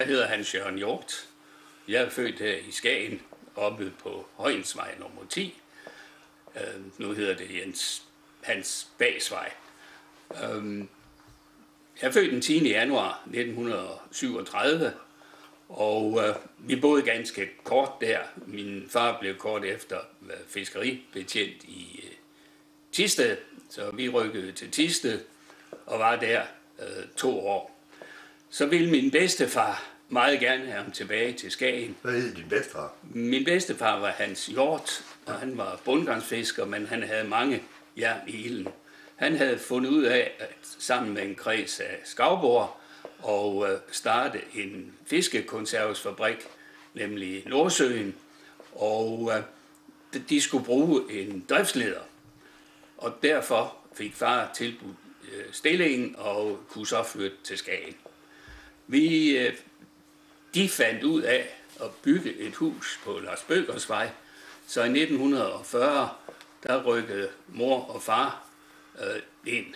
Jeg hedder Hans Jørgen Hjort. Jeg er født her i Skagen, oppe på Højensvej nummer 10. Øh, nu hedder det Jens Hans Bagsvej. Øh, jeg er født den 10. januar 1937, og øh, vi boede ganske kort der. Min far blev kort efter øh, fiskeribetjent i øh, Tisted, så vi rykkede til Tisted og var der øh, to år. Så ville min bedstefar meget gerne have ham tilbage til Skagen. Hvad hed din bedstefar? Min bedstefar var Hans Hjort, og han var bundgangsfisker, men han havde mange jern i ilden. Han havde fundet ud af, at sammen med en kreds af skavbord, og øh, starte en fiskekonservesfabrik, nemlig Nordsøen, og øh, de skulle bruge en driftsleder. Og derfor fik far tilbudt øh, stillingen og kunne så flytte til Skagen. Vi, de fandt ud af at bygge et hus på Lars Bøgers vej, så i 1940, der rykkede mor og far øh, ind.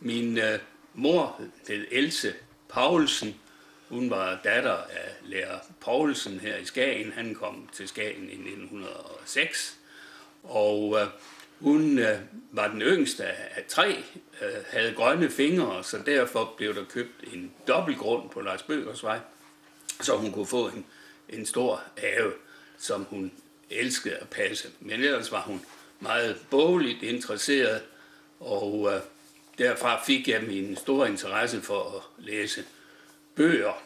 Min øh, mor hed Else Paulsen. Hun var datter af lærer Paulsen her i Skagen. Han kom til Skagen i 1906. Og øh, hun øh, var den yngste af tre, øh, havde grønne fingre, så derfor blev der købt en dobbeltgrund på Lars Bøgers vej, så hun kunne få en, en stor have, som hun elskede at passe. Men ellers var hun meget bogligt interesseret, og øh, derfra fik jeg min store interesse for at læse bøger.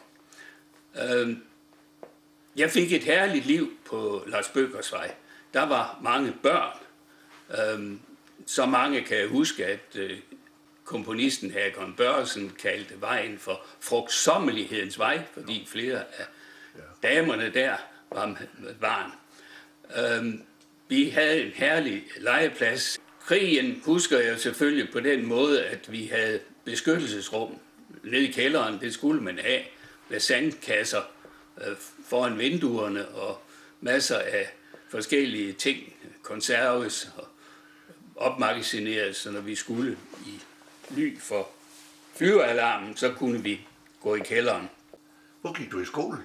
Øh, jeg fik et herligt liv på Lars Bøgers vej. Der var mange børn. Øh, så mange kan jeg huske, at øh, komponisten Hagon Børsen kaldte vejen for frugtsommelighedens vej, fordi flere af damerne der var barn. Øhm, vi havde en herlig legeplads. Krigen husker jeg selvfølgelig på den måde, at vi havde beskyttelsesrum nede i kælderen. Det skulle man have med sandkasser øh, foran vinduerne og masser af forskellige ting, konserves og opmagasineres, så når vi skulle i ly for flyvealarmen, så kunne vi gå i kælderen. Hvor gik du i skole?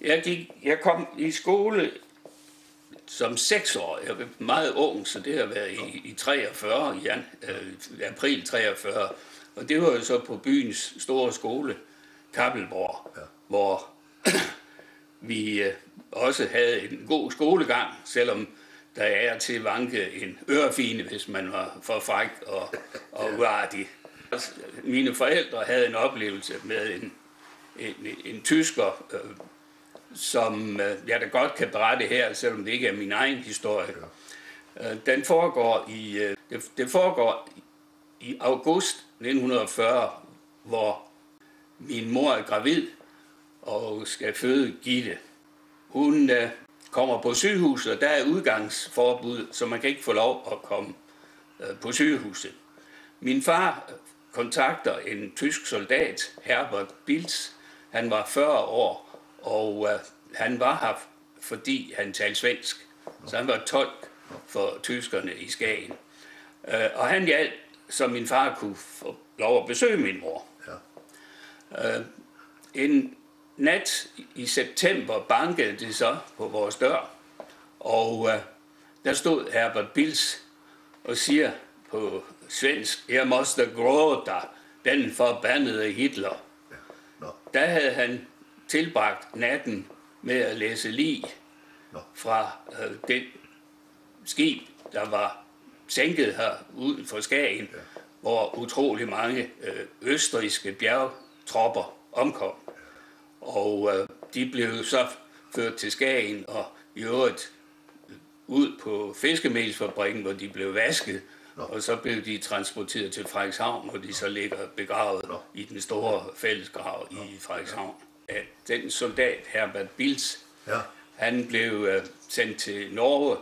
Jeg, gik, jeg kom i skole som seks år. Jeg var meget ung, så det har været i, i 43, ja, øh, april 43. Og det var jo så på byens store skole, Kappelborg, ja. hvor vi øh, også havde en god skolegang, selvom der er til vanke en ørefine, hvis man var for fræk og, og uartig. Mine forældre havde en oplevelse med en, en, en tysker, øh, som øh, jeg da godt kan berette her, selvom det ikke er min egen historie. Øh, den foregår i, øh, det, det foregår i august 1940, hvor min mor er gravid og skal føde Gitte. Hun øh, kommer på sygehuset, og der er udgangsforbud, så man kan ikke få lov at komme øh, på sygehuset. Min far kontakter en tysk soldat, Herbert Bilz. Han var 40 år, og øh, han var her, fordi han talte svensk. Så han var tolk for tyskerne i Skagen. Øh, og han hjalp, så min far kunne få lov at besøge min mor. Ja. Øh, en nat i september bankede det så på vores dør, og øh, der stod Herbert Bils og siger på svensk, jeg måste gråta, den forbandede Hitler. Ja. No. Der havde han tilbragt natten med at læse lig no. fra øh, det skib, der var sænket her uden for Skagen, ja. hvor utrolig mange øh, østriske bjergtropper omkom. Og øh, de blev så ført til Skagen og i øvrigt ud på fiskemelsfabrikken, hvor de blev vasket, Nå. og så blev de transporteret til Frederikshavn, hvor de så ligger begravet Nå. i den store fællesgrav Nå. i Frederikshavn. Ja, den soldat, Herbert Bils, ja. han blev uh, sendt til Norge,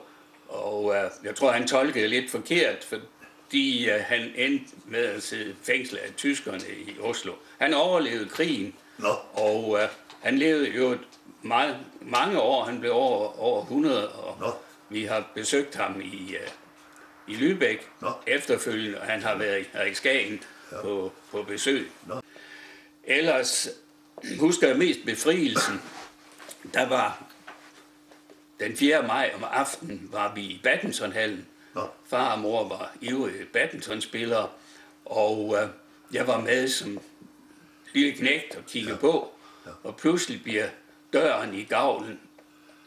og uh, jeg tror, han tolkede lidt forkert, fordi uh, han endte med at sidde fængslet af tyskerne i Oslo. Han overlevede krigen, Nå. Og uh, han levede jo meget, mange år. Han blev over, over 100, og Nå. vi har besøgt ham i, uh, i Lübeck Nå. efterfølgende, og han har været i Skagen ja. på, på besøg. Nå. Ellers husker jeg mest befrielsen. Der var den 4. maj om aftenen var vi i badmintonhallen. Nå. Far og mor var ivrige badmintonspillere, og øh, jeg var med som lille knægt og kiggede ja. på, og pludselig bliver døren i gavlen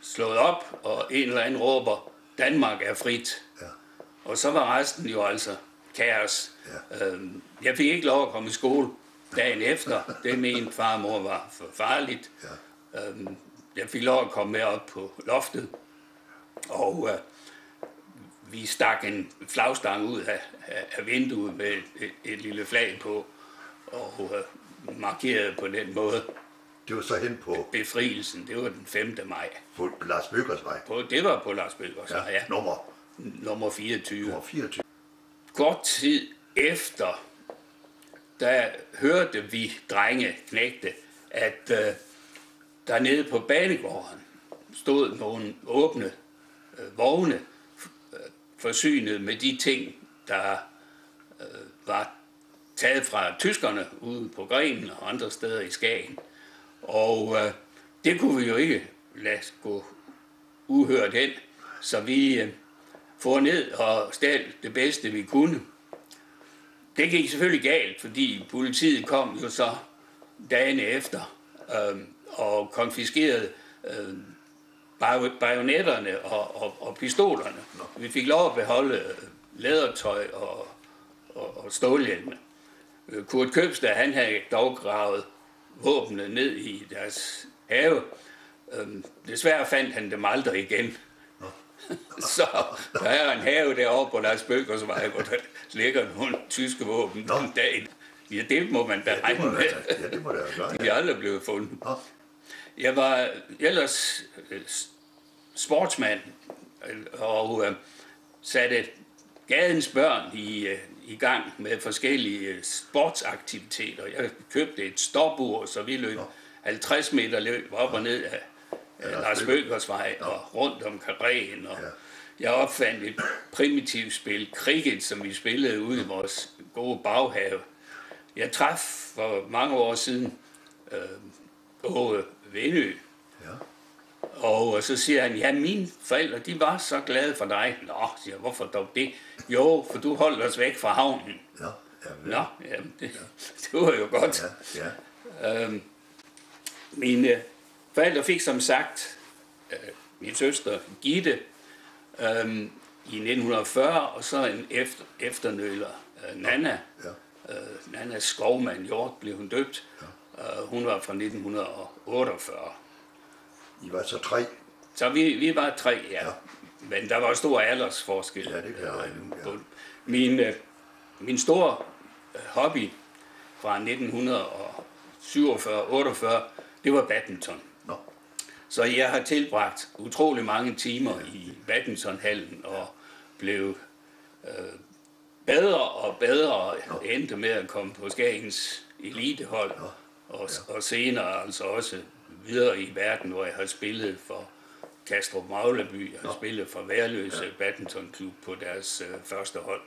slået op, og en eller anden råber, Danmark er frit. Og så var resten jo altså kaos. Ja. Øhm, jeg fik ikke lov at komme i skole dagen efter. Det mente far og mor var for farligt. Ja. Øhm, jeg fik lov at komme med op på loftet, og øh, vi stak en flagstang ud af, af, af vinduet med et, et, et lille flag på, og øh, markerede på den måde Det var så hen på, befrielsen. Det var den 5. maj. på Lars Bøgers vej. På, det var på Lars Bølgers ja. ja. Nummer, nummer 24. nummer 24. Kort tid efter, der hørte vi drenge knægte, at øh, der nede på banegården stod nogle åbne øh, vogne øh, forsynet med de ting, der øh, var taget fra tyskerne ude på Grenen og andre steder i Skagen. Og øh, det kunne vi jo ikke lade gå uhørt hen, så vi øh, får ned og stjal det bedste, vi kunne. Det gik selvfølgelig galt, fordi politiet kom jo så dagen efter øh, og konfiskerede øh, bajo- bajonetterne og, og, og pistolerne. Vi fik lov at beholde øh, lædertøj og, og, og stålhjelme. Øh, Kurt Købstad, han havde dog gravet våbnene ned i deres have. Øhm, desværre fandt han dem aldrig igen. Så der er en have deroppe på Lars Bøgers vej, hvor der ligger nogle tyske våben Nå. den dag. Ja, det må man da Ja, det regne med. det, ja, det må det gøre. De er aldrig blevet fundet. Nå, Jeg var ellers øh, sportsmand øh, og øh, satte gadens børn i, i gang med forskellige sportsaktiviteter. Jeg købte et stopur, så vi løb 50 meter løb op og ned af Lars Bøgers vej og rundt om Karreen. Og jeg opfandt et primitivt spil, cricket, som vi spillede ude i vores gode baghave. Jeg traf for mange år siden øh, Åge Venø, ja. og så siger han, ja, mine forældre, de var så glade for dig. Nå, siger jeg, hvorfor dog det? Jo, for du holdt os væk fra havnen. Ja, vel. Nå, jamen, det, det var jo godt. Ja, ja. Øhm, mine forældre fik som sagt øh, min søster Gitte øhm, i 1940, og så en efter, efternøler, øh, Nana. Ja. Øh, Nana Skovmand Hjort blev hun døbt. Øh, hun var fra 1948. I var så tre. Så vi, vi var tre, ja. Ja. Men der var stor aldersforskel. Ja, det kan jeg regne ja. på- Min, øh, min store øh, hobby fra 1947-48, det var badminton. Så jeg har tilbragt utrolig mange timer i badmintonhallen og blev øh, bedre og bedre og endte med at komme på Skagens elitehold og, og senere altså også videre i verden, hvor jeg har spillet for Kastrup Magleby, jeg har spillet for Værløse Badmintonklub på deres øh, første hold.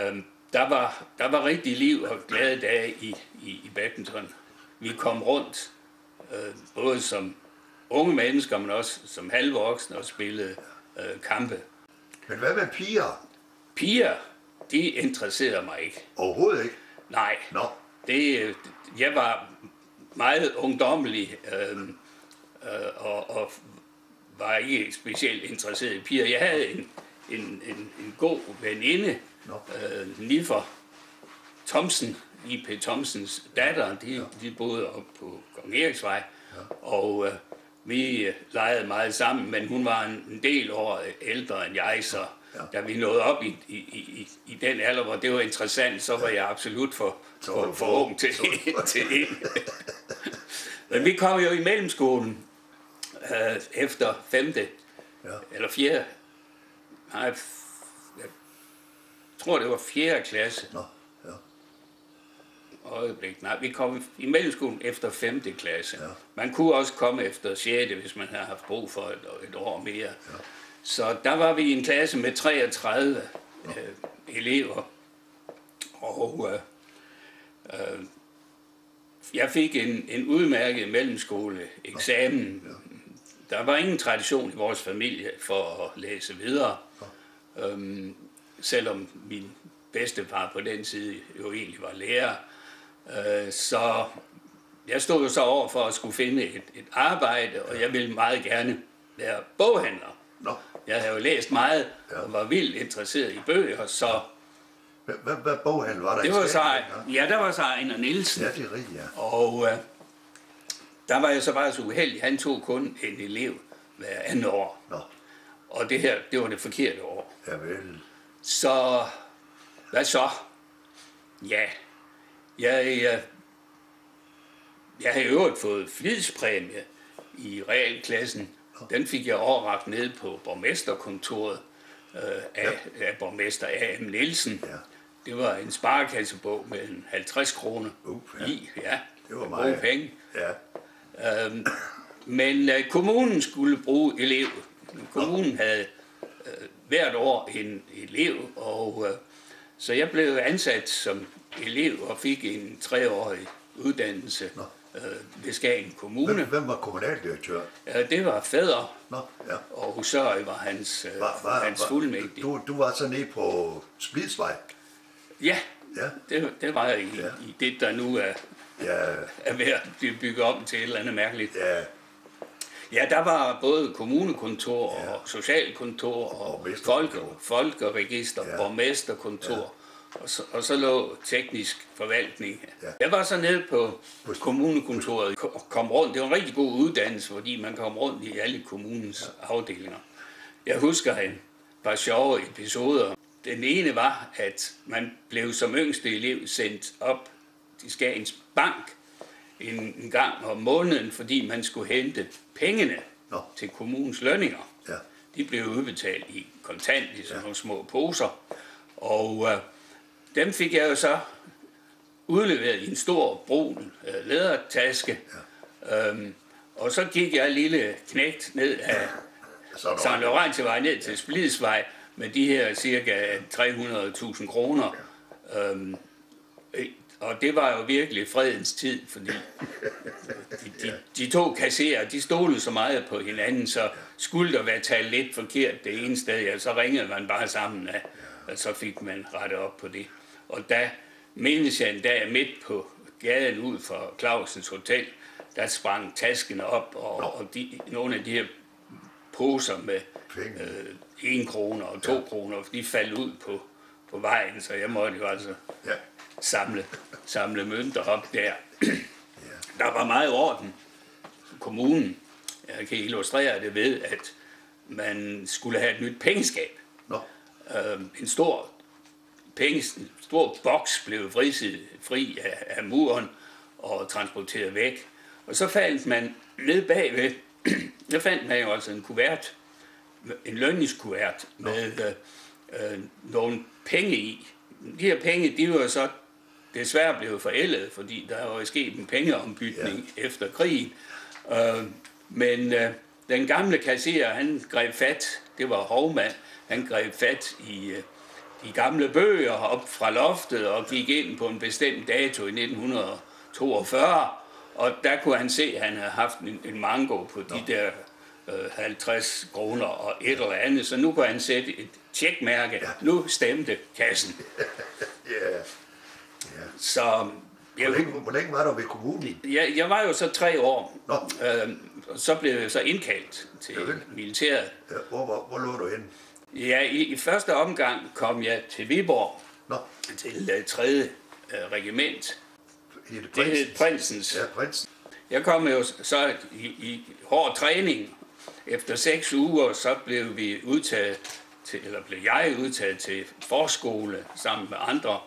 Øhm, der, var, der var rigtig liv og glade dage i, i, i badminton. Vi kom rundt, øh, både som unge mennesker, men også som halvvoksne og spillede øh, kampe. men hvad med piger? Piger, de interesserede mig ikke. Overhovedet ikke. Nej, Nå, det, jeg var meget ungdommelig øh, øh, og, og var ikke specielt interesseret i piger. Jeg havde en, en, en, en god veninde, Nå. øh, Niffer Thomsen, I.P. Thomsens datter, de, de boede op på Kong Eriksvej, og øh, vi øh, legede meget sammen, men hun var en, del år ældre end jeg, så Ja. da vi nåede op i, i, i, i den alder, hvor det var interessant, så var jeg absolut for, for, for ung til, det. Men vi kom jo i mellemskolen øh, efter femte Ja. eller fjerde, nej, f- jeg tror det var fjerde klasse, nå, ja. Øjeblik. Nej, vi kom i mellemskolen efter 5. klasse. Ja. Man kunne også komme efter 6. hvis man havde haft brug for et, et år mere. Ja. Så der var vi i en klasse med 33 øh, elever. Og øh, øh, jeg fik en, en udmærket mellemskole eksamen. Der var ingen tradition i vores familie for at læse videre. Øhm, selvom min bedstefar på den side jo egentlig var lærer. Øh, så jeg stod jo så over for at skulle finde et, et arbejde, og jeg ville meget gerne være boghandler. Nå, Jeg havde jo læst meget og var vildt interesseret i bøger, så hvad, hvad, boghandel var der det var så, ja, der var så Ejner Nielsen, Ja, det er rigtigt, ja. og øh, der var jeg så bare så uheldig, han tog kun en elev hver andet år, Nå, og det her, det var det forkerte år. ja vel. Så, hvad så? Ja, jeg, jeg, jeg har i øvrigt fået flidspræmie i realklassen. Den fik jeg overragt ned på borgmesterkontoret øh, af, af borgmester A.M. Nielsen. Ja. Det var en sparekassebog med en 50 kroner Uh, ja. i. Ja, Det var meget. penge. Ja, Øhm, men øh, kommunen skulle bruge elev. Kommunen havde øh, hvert år en elev, og øh, så jeg blev ansat som elev og fik en treårig uddannelse øh, ved Skagen Kommune. hvem, hvem var kommunaldirektør? Ja, det var fader, Nå, ja. og Husøj var hans, øh, Var, var, hans var, fuldmægtige. du, du var så nede på Splidsvej. Ja, Ja, det, det var jeg i, Ja. i det, der nu er, ja, er ved at blive bygget om til et eller andet mærkeligt. ja. Ja, der var både kommunekontor og socialkontor og Borgmesterkontor. folk, folkeregister, Ja. ja. Og, så, og så lå teknisk forvaltning. Ja. Jeg var så nede på kommunekontoret og kom rundt. Det var en rigtig god uddannelse, fordi man kom rundt i alle kommunens ja. afdelinger. Jeg husker en par sjove episoder. Den ene var, at man blev som yngste elev sendt op til Skagens Bank en, en gang om måneden, fordi man skulle hente pengene Nå. til kommunens lønninger. Ja. De blev udbetalt i kontant i sådan nogle små poser. Og øh, dem fik jeg jo så udleveret i en stor brun øh, lædertaske. Ja. Øhm, og så gik jeg lille knægt ned af St. Laurentievej ned til Splidsvej med de her cirka 300.000 kroner. Øhm, øh, og det var jo virkelig fredens tid, fordi de, de, de to kasserer, de stolede så meget på hinanden, så skulle der være talt lidt forkert det ene sted, ja, så ringede man bare sammen, af, og så fik man rettet op på det. Og da mindes jeg en dag midt på gaden ud for Clausens Hotel, der sprang taskene op, og, og de, nogle af de her poser med Penge. øh, 1 kroner og 2 ja. kroner, de faldt ud på, på vejen, så jeg måtte jo altså Ja, samle, samle mønter op der. Der var meget orden. Kommunen, jeg kan illustrere det ved, at man skulle have et nyt pengeskab. nå, Øh, en stor penge, en stor boks blev frisid, fri af, af muren og transporteret væk. Og så fandt man ned bagved, der fandt man jo altså en kuvert, en lønningskuvert med øh, øh, nogle penge i. De her penge, de var så desværre blevet forældet, fordi der var jo sket en pengeombytning ja. efter krigen. Øh, men øh, den gamle kasserer, han greb fat, det var Hovmand, han greb fat i øh, de gamle bøger op fra loftet og gik ind på en bestemt dato i 1942, og der kunne han se, at han havde haft en, en mango på de der øh, 50 kroner og et eller andet, så nu kunne han sætte et tjekmærke. Ja. Nu stemte kassen. ja. Så Hvor jeg, længe, hvor længe var du ved kommunen? jeg, jeg var jo så tre år, Nå. øh, så blev jeg så indkaldt til Javel. militæret. Ja, hvor, hvor, hvor lå du henne? Ja, i, i første omgang kom jeg til Viborg, Nå, til uh, 3. Uh, regiment. hed det hed Prinsens? Ja, prinsen. Jeg kom jo så i, i hård træning. Efter seks uger, så blev vi udtaget til, eller blev jeg udtaget til forskole sammen med andre,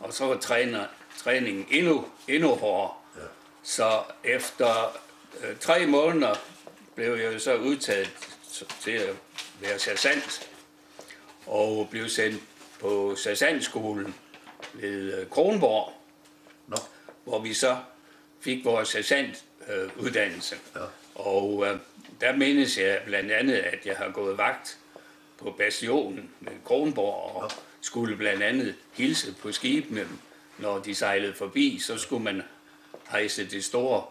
og så var træner, træningen endnu, endnu hårdere. Ja. Så efter øh, tre måneder blev jeg så udtaget til at være sergeant, og blev sendt på sergeantskolen ved øh, Kronborg, Nå, hvor vi så fik vores sergeantuddannelse. Øh. Ja. Og øh, der mindes jeg blandt andet, at jeg har gået vagt på bastionen med Kronborg og skulle blandt andet hilse på skibene, når de sejlede forbi, så skulle man hejse det store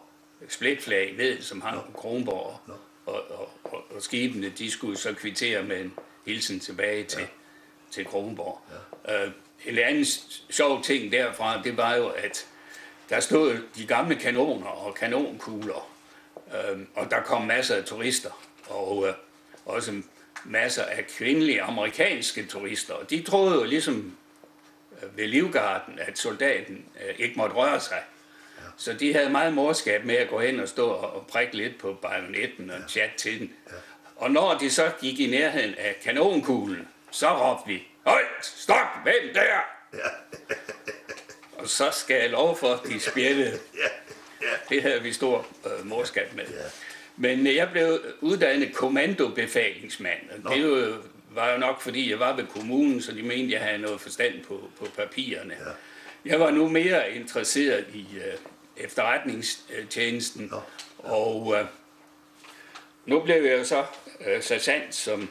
splitflag ned, som hang på Kronborg, Nå. Og, og, og, og skibene, de skulle så kvittere med en hilsen tilbage til, til Kronborg. Ja. Øh, en anden sjov ting derfra, det var jo, at der stod de gamle kanoner og kanonkugler, øh, og der kom masser af turister, og øh, også masser af kvindelige amerikanske turister, og de troede jo ligesom øh, ved livgarden, at soldaten øh, ikke måtte røre sig. Så de havde meget morskab med at gå hen og stå og prikke lidt på bajonetten og chat til den. Og når de så gik i nærheden af kanonkuglen, så råbte vi, Højt, stop, hvem der? og så skal jeg lov for, at de spjættede. Det havde vi stor øh, morskab med. Men øh, jeg blev uddannet kommandobefalingsmand, og det var, var jo nok, fordi jeg var ved kommunen, så de mente, jeg havde noget forstand på, på papirerne. Jeg var nu mere interesseret i øh, efterretningstjenesten, og øh, nu blev jeg jo så øh, sergeant som,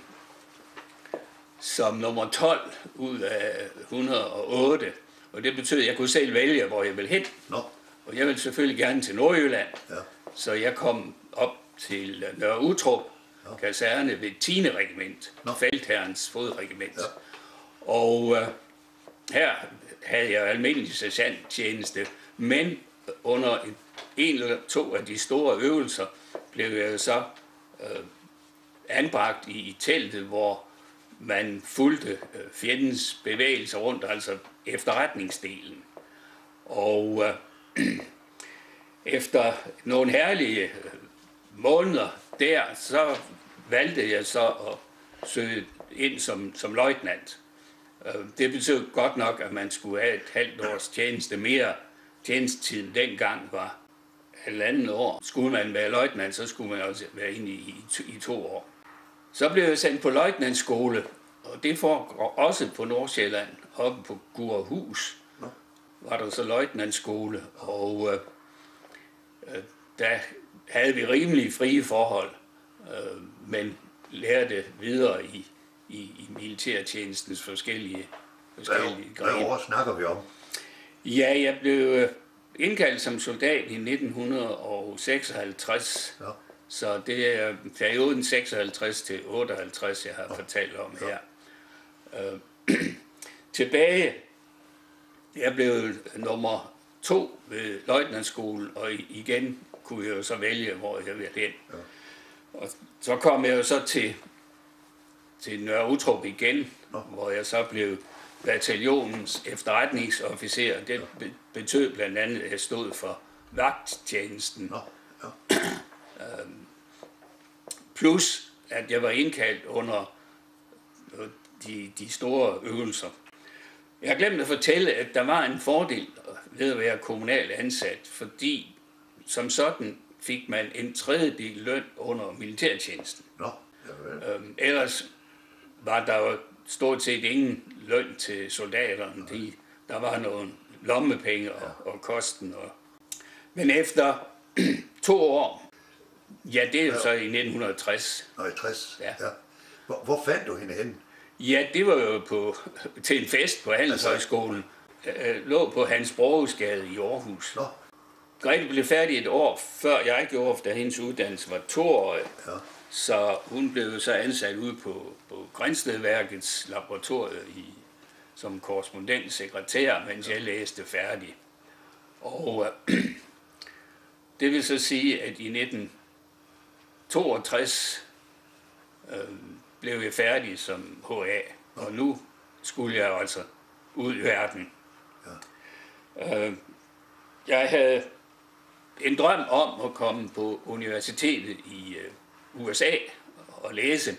som nummer 12 ud af 108, og det betød, at jeg kunne selv vælge, hvor jeg ville hen. Nå, Og jeg ville selvfølgelig gerne til Nordjylland, ja. så jeg kom op til øh, Nørre Utrup, kaserne ved 10. regiment, Nå. Feltherrens fodregiment. Ja. Og øh, her havde jeg almindelig sergeanttjeneste, men under en, en eller to af de store øvelser blev jeg så øh, anbragt i, i teltet, hvor man fulgte øh, fjendens bevægelser rundt, altså efterretningsdelen. Og øh, efter nogle herlige øh, måneder der, så valgte jeg så at søge ind som, som løjtnant. Øh, det betød godt nok, at man skulle have et halvt års tjeneste mere. Tjenestetiden dengang var halvanden år. Skulle man være løjtnant, så skulle man også være inde i, i, to- i to år. Så blev jeg sendt på løjtnantskole, og det foregår også på Nordsjælland, oppe på Gurhus, var der så løjtnantskole, og øh, øh, der havde vi rimelig frie forhold, øh, men lærte videre i, i, i militærtjenestens forskellige, forskellige Hvad, hvad grene. år snakker vi om? Ja, jeg blev øh, indkaldt som soldat i 1956, Ja. så det er perioden 56 til 58, jeg har fortalt om her. Øh, tilbage, jeg blev nummer to ved løjtnantskolen, og igen kunne jeg jo så vælge, hvor jeg ville hen. Og så kom jeg jo så til, til Nørre Utrup igen, hvor jeg så blev bataljonens efterretningsofficer. Det be- betød blandt andet, at jeg stod for vagttjenesten. Nå, ja. Plus, at jeg var indkaldt under øh, de, de store øvelser. Jeg har glemt at fortælle, at der var en fordel ved at være kommunal ansat, fordi som sådan fik man en tredjedel løn under militærtjenesten. Nå, ja. Øhm, ellers var der jo stort set ingen løn til soldaterne. De, der var nogle lommepenge og, og kosten. Og... Men efter to år, ja, det er jo så i 1960, Nå, i 60. Ja. ja. Hvor, hvor fandt du hende henne? Ja, det var jo på, til en fest på Handelshøjskolen. Øh, lå på Hans Brogesgade i Aarhus. Nå, Grete blev færdig et år før jeg gjorde, da hendes uddannelse var toårig. ja. Så hun blev så ansat ude på, på Grænstedværkets laboratorium i, som korrespondentsekretær, mens jeg læste færdig. Og øh, det vil så sige, at i 1962 øh, blev jeg færdig som HA, og nu skulle jeg altså ud i verden. Ja. Øh, jeg havde en drøm om at komme på universitetet i øh, USA og læse,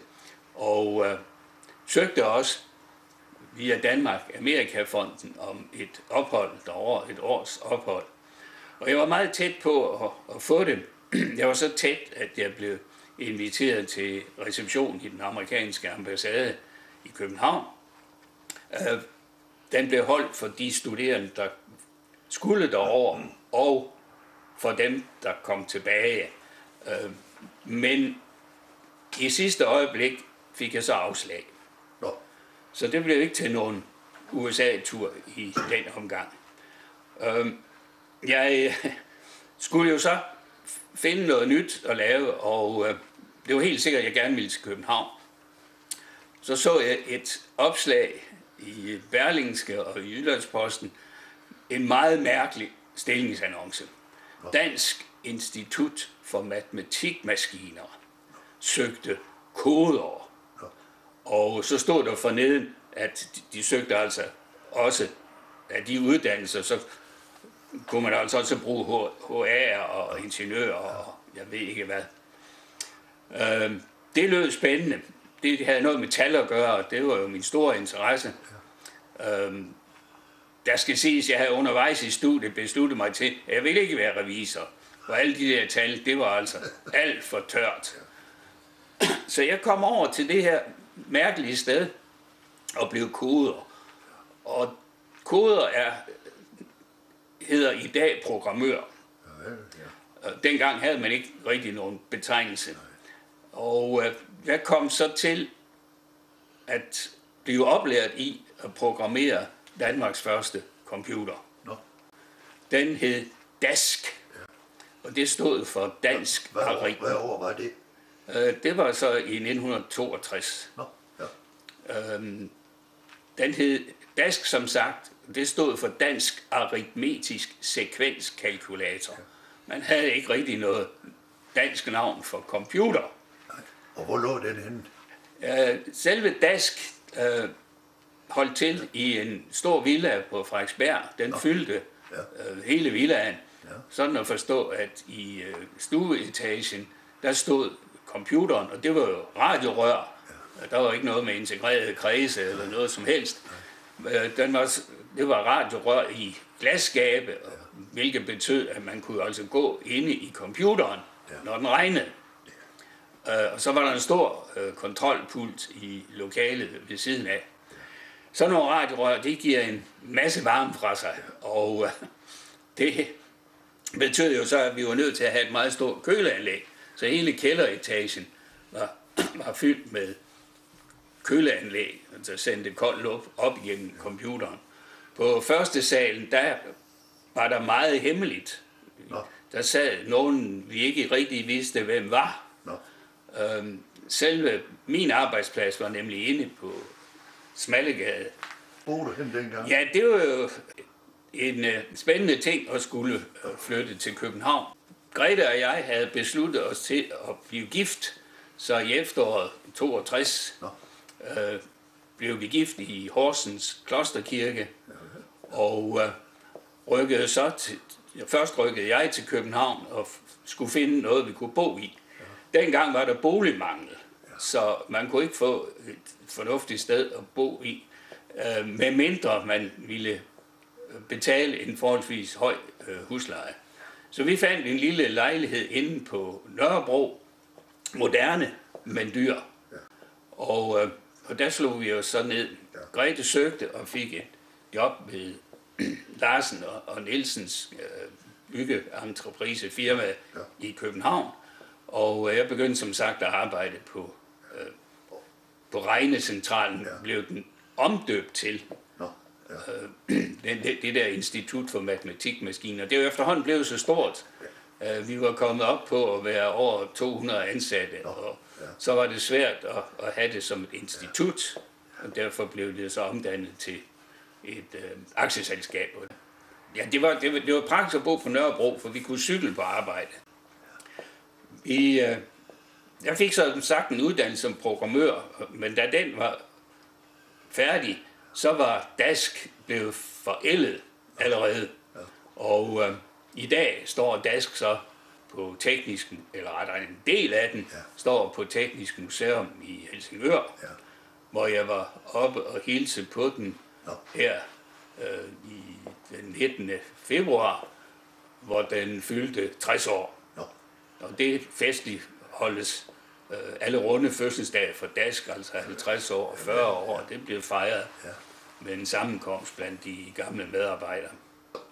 og øh, søgte også via Danmark Amerikafonden om et ophold derovre, et års ophold. Og jeg var meget tæt på at, at få det. Jeg var så tæt, at jeg blev inviteret til reception i den amerikanske ambassade i København. Øh, Den blev holdt for de studerende, der skulle derover, og for dem, der kom tilbage. Øh, men i sidste øjeblik fik jeg så afslag. Nå, Så det blev ikke til nogen USA-tur i den omgang. Øhm, jeg skulle jo så finde noget nyt at lave, og øh, det var helt sikkert, at jeg gerne ville til København. Så så jeg et opslag i Berlingske og i Jyllandsposten, en meget mærkelig stillingsannonce. Dansk Institut for Matematikmaskiner søgte koder. Og så stod der forneden, at de, søgte altså også af de uddannelser, så kunne man altså også bruge HR og ingeniør og jeg ved ikke hvad. Øhm, det lød spændende. Det havde noget med tal at gøre, og det var jo min store interesse. Øhm, der skal siges, at jeg havde undervejs i studiet besluttet mig til, at jeg ville ikke være revisor. For alle de der tal, det var altså alt for tørt. Så jeg kom over til det her mærkelige sted og blev koder. Og koder er, hedder i dag programmør. Dengang havde man ikke rigtig nogen betegnelse. Og øh, jeg kom så til at blive oplært i at programmere Danmarks første computer. Den hed DASK, og det stod for Dansk Hvad, år, hvad år var det? Øh, det var så i 1962. Nå, ja. Øhm, den hed DASK, som sagt, det stod for Dansk Aritmetisk Sekvenskalkulator. Man havde ikke rigtig noget dansk navn for computer. Og hvor lå den henne? Øh, selve DASK øh, holdt til i en stor villa på Frederiksberg. Den fyldte øh, hele villaen. Sådan at forstå, at i øh, stueetagen, der stod computeren, og det var jo radiorør. Der var ikke noget med integreret kredse eller noget som helst. Øh, Den var, det var radiorør i glasskabe, hvilket betød, at man kunne altså gå inde i computeren, når den regnede. Øh, Og så var der en stor øh, kontrolpult i lokalet ved siden af. Sådan nogle radiorør, det giver en masse varme fra sig, og øh, det betød jo så, at vi var nødt til at have et meget stort køleanlæg. Så hele kælderetagen var, var fyldt med køleanlæg, altså sendte kold luft op igennem computeren. På første salen, der var der meget hemmeligt. Nå. Der sad nogen, vi ikke rigtig vidste, hvem var. Nå. Øhm, selve min arbejdsplads var nemlig inde på Smallegade. Boede du hen dengang? Ja, det var jo en uh, spændende ting at skulle uh, flytte til København. Grete og jeg havde besluttet os til at blive gift, så i efteråret 62 Nå. øh, blev vi gift i Horsens Klosterkirke, og uh, rykkede så til, først rykkede jeg til København og skulle finde noget, vi kunne bo i. Dengang var der boligmangel, så man kunne ikke få et fornuftigt sted at bo i, øh, med mindre man ville betale en forholdsvis høj øh, husleje. Så vi fandt en lille lejlighed inde på Nørrebro, moderne, men dyr. Og, øh, og der slog vi os så ned. Grete søgte og fik et job ved Larsen og, og Nielsens øh, byggeentreprise firma i København. Og øh, jeg begyndte som sagt at arbejde på, øh, på Regnecentralen, blev den omdøbt til ja. Den, det, det der institut for matematikmaskiner. Det er jo efterhånden blevet så stort. Uh, vi var kommet op på at være over 200 ansatte, og så var det svært at, at have det som et institut, og derfor blev det så omdannet til et uh, aktieselskab. Ja, det var, det, var, det var praktisk at bo på Nørrebro, for vi kunne cykle på arbejde. Vi, uh, jeg fik så som sagt en uddannelse som programmør, men da den var færdig, så var Dask blevet forældet allerede. Og øh, i dag står Dask så på teknisk, eller rettere en del af den, Ja. står på Teknisk Museum i Helsingør, Ja. hvor jeg var oppe og hilse på den Nå. her øh, i den 19. februar, hvor den fyldte 60 år. Nå. Og det festligt holdes alle runde fødselsdage for Dask, altså 50 år og 40 år, det blev fejret med en sammenkomst blandt de gamle medarbejdere.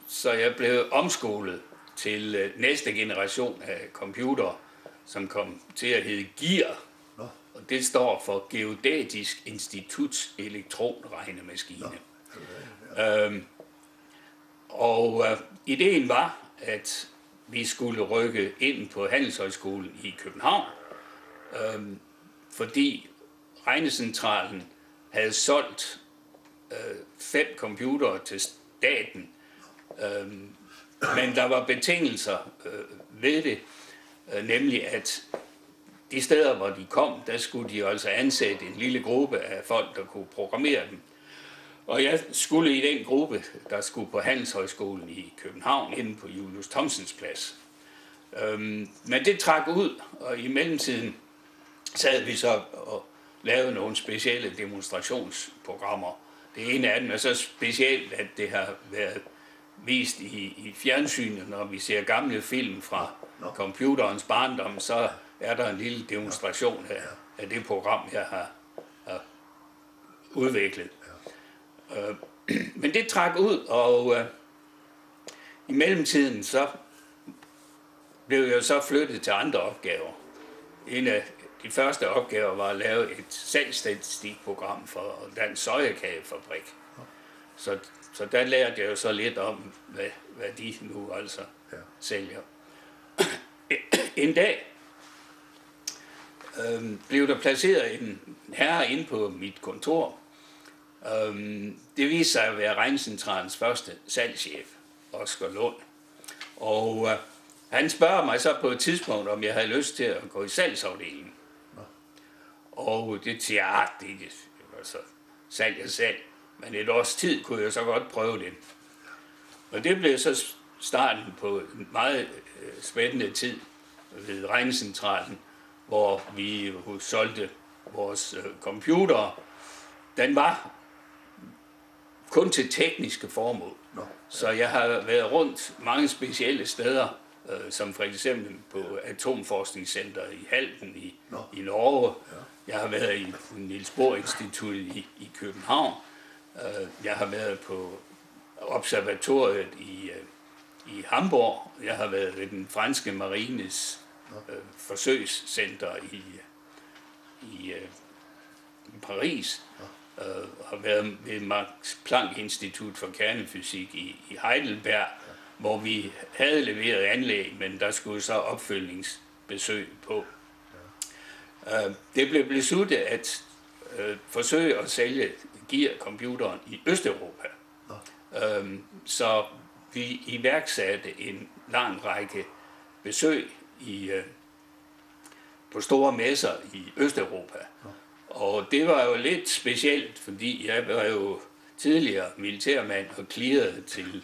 Så jeg blev omskolet til øh, næste generation af computer, som kom til at hedde GIR, og det står for Geodatisk Instituts Elektronregnemaskine. Øhm, og øh, ideen var, at vi skulle rykke ind på Handelshøjskolen i København, øhm, fordi regnecentralen havde solgt øh, fem computere til staten, øhm, men der var betingelser øh, ved det, øh, nemlig at de steder, hvor de kom, der skulle de altså ansætte en lille gruppe af folk, der kunne programmere dem. Og jeg skulle i den gruppe, der skulle på Handelshøjskolen i København, inde på Julius Thomsens plads. Øhm, men det trak ud, og i mellemtiden sad vi så og lavede nogle specielle demonstrationsprogrammer. Det ene af dem er så specielt, at det har været vist i, i fjernsynet, når vi ser gamle film fra computerens barndom, så er der en lille demonstration af, af det program, jeg har, har udviklet. Øh, men det trak ud, og øh, i mellemtiden så blev jeg så flyttet til andre opgaver. En af de første opgaver var at lave et salgsstatistikprogram for Dansk Søjekagefabrik. Så, så der lærte jeg jo så lidt om, hvad, hvad de nu altså ja. sælger. En dag øh, blev der placeret en herre inde på mit kontor. Øh, det viste sig at være Regncentralens første salgschef, Oscar Lund. Og øh, han spørger mig så på et tidspunkt, om jeg havde lyst til at gå i salgsafdelingen. Og det siger jeg, ah, det er altså salg og salg. Men et års tid kunne jeg så godt prøve det. Og det blev så starten på en meget øh, spændende tid ved Regnecentralen, hvor vi solgte vores øh, computer. Den var kun til tekniske formål. Så jeg har været rundt mange specielle steder, øh, som for eksempel på Atomforskningscenter i Halden i, i Norge. Jeg har været i Niels Bohr Instituttet i, i København. Jeg har været på observatoriet i, i Hamburg. Jeg har været ved den franske marines øh, forsøgscenter i, i, øh, i Paris, øh, har været ved Max Planck Institut for Kernefysik i, i Heidelberg, ja. hvor vi havde leveret anlæg, men der skulle så opfølgningsbesøg på. Ja. Øh, det blev besluttet at øh, forsøge at sælge gear-computeren i Østeuropa. Ja. Øh, så vi iværksatte en lang række besøg i, øh, på store messer i Østeuropa. Og det var jo lidt specielt, fordi jeg var jo tidligere militærmand og klirrede til,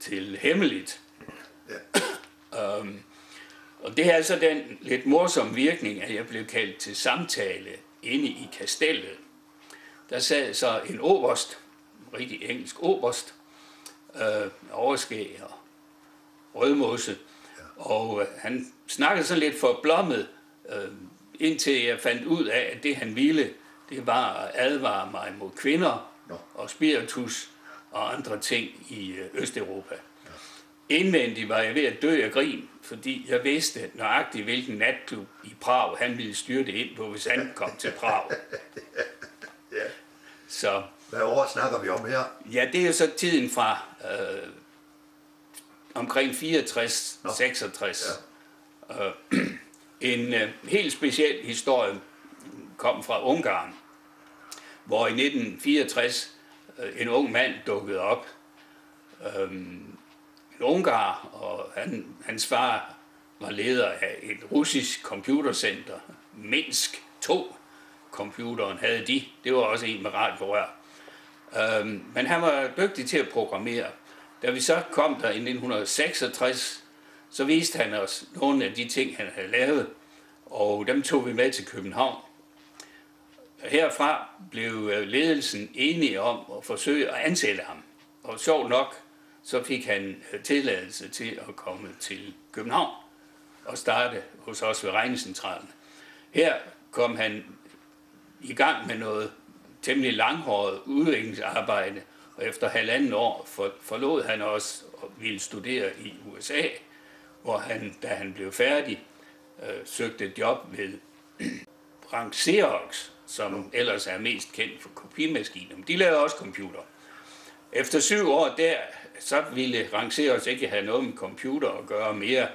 til hemmeligt. um, og det har altså den lidt morsom virkning, at jeg blev kaldt til samtale inde i kastellet. Der sad så en oberst, en rigtig engelsk oberst, øh, overskæg og rødmose, og øh, han snakkede så lidt for blommet, øh, indtil jeg fandt ud af, at det han ville, det var at advare mig mod kvinder og spiritus og andre ting i øh, Østeuropa. Indvendigt var jeg ved at dø af grin, fordi jeg vidste nøjagtigt, hvilken natklub i Prag han ville styre det ind på, hvis han kom til Prag. ja. Så, Hvad år snakker vi om her? Ja, det er jo så tiden fra øh, omkring 64-66. Ja. Øh, en øh, helt speciel historie kom fra Ungarn, hvor i 1964 øh, en ung mand dukkede op. Øh, ungar, og han, hans far var leder af et russisk computercenter, Minsk 2. Computeren havde de. Det var også en med radiorør. Øhm, men han var dygtig til at programmere. Da vi så kom der i 1966, så viste han os nogle af de ting, han havde lavet, og dem tog vi med til København. Herfra blev øh, ledelsen enige om at forsøge at ansætte ham. Og sjovt nok, så fik han øh, tilladelse til at komme til København og starte hos os ved Regnecentralen. Her kom han i gang med noget temmelig langhåret udviklingsarbejde, og efter halvanden år forlod han os og ville studere i USA, hvor han, da han blev færdig, øh, søgte et job ved Frank Xerox, som ellers er mest kendt for kopimaskiner. Men de lavede også computer. Efter syv år der så ville Rangeros ikke have noget med computer at gøre mere.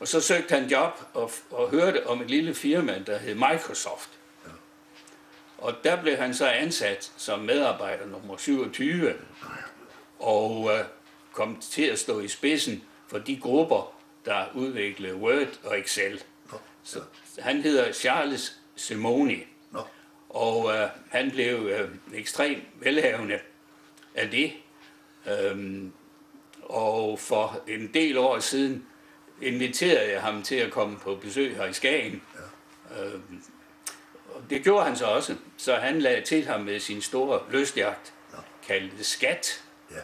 Og så søgte han job og, og hørte om et lille firma, der hed Microsoft. Og der blev han så ansat som medarbejder nummer 27, og øh, kom til at stå i spidsen for de grupper, der udviklede Word og Excel. Så han hedder Charles Simoni, og øh, han blev øh, ekstremt velhavende af det. Øhm, og for en del år siden inviterede jeg ham til at komme på besøg her i Skagen. Ja. Øhm, og det gjorde han så også. Så han lagde til ham med sin store lystjagt, Nå. kaldet Skat. ja.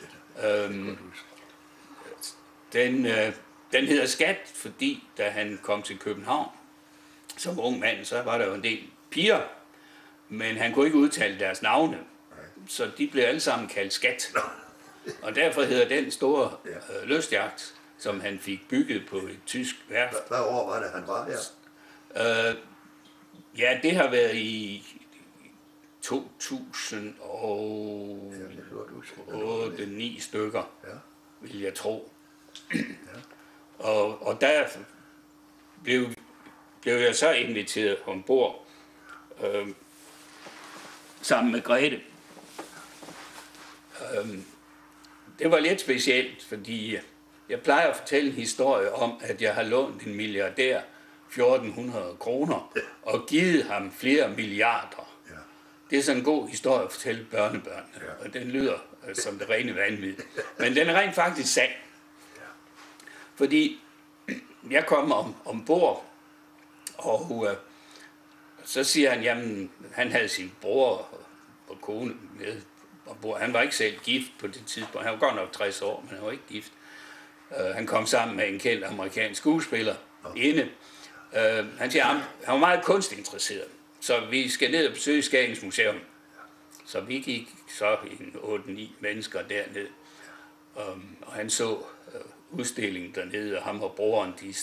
Det er det. Øhm, den, øh, den hedder Skat, fordi da han kom til København som ung mand, så var der jo en del piger, men han kunne ikke udtale deres navne. Så de blev alle sammen kaldt Skat. Og derfor hedder den store øh, lystjagt, som han fik bygget på et tysk værft. Hvad, år var det, han var her? Øh, ja, det har været i 2000 og Ja, jeg hørte du sige. 8-9 stykker, Ja, vil jeg tro. og, og der blev, blev jeg så inviteret ombord øh, sammen med Grete. Øh, det var lidt specielt, fordi jeg plejer at fortælle en historie om, at jeg har lånt en milliardær 1400 kroner og givet ham flere milliarder. ja. Det er sådan en god historie at fortælle børnebørn, ja. og den lyder øh, som det rene vanvid. Men den er rent faktisk sand. Fordi jeg kommer om, ombord, og øh, så siger han, jamen, han havde sin bror og kone med ombord. Han var ikke selv gift på det tidspunkt. Han var godt nok 60 år, men han var ikke gift. Uh, han kom sammen med en kendt amerikansk skuespiller inde. Uh, han siger, han, han var meget kunstinteresseret, så vi skal ned og besøge Skagens Museum. Så vi gik så en 8-9 mennesker derned, um, og han så uh, udstillingen dernede, og ham og broren, de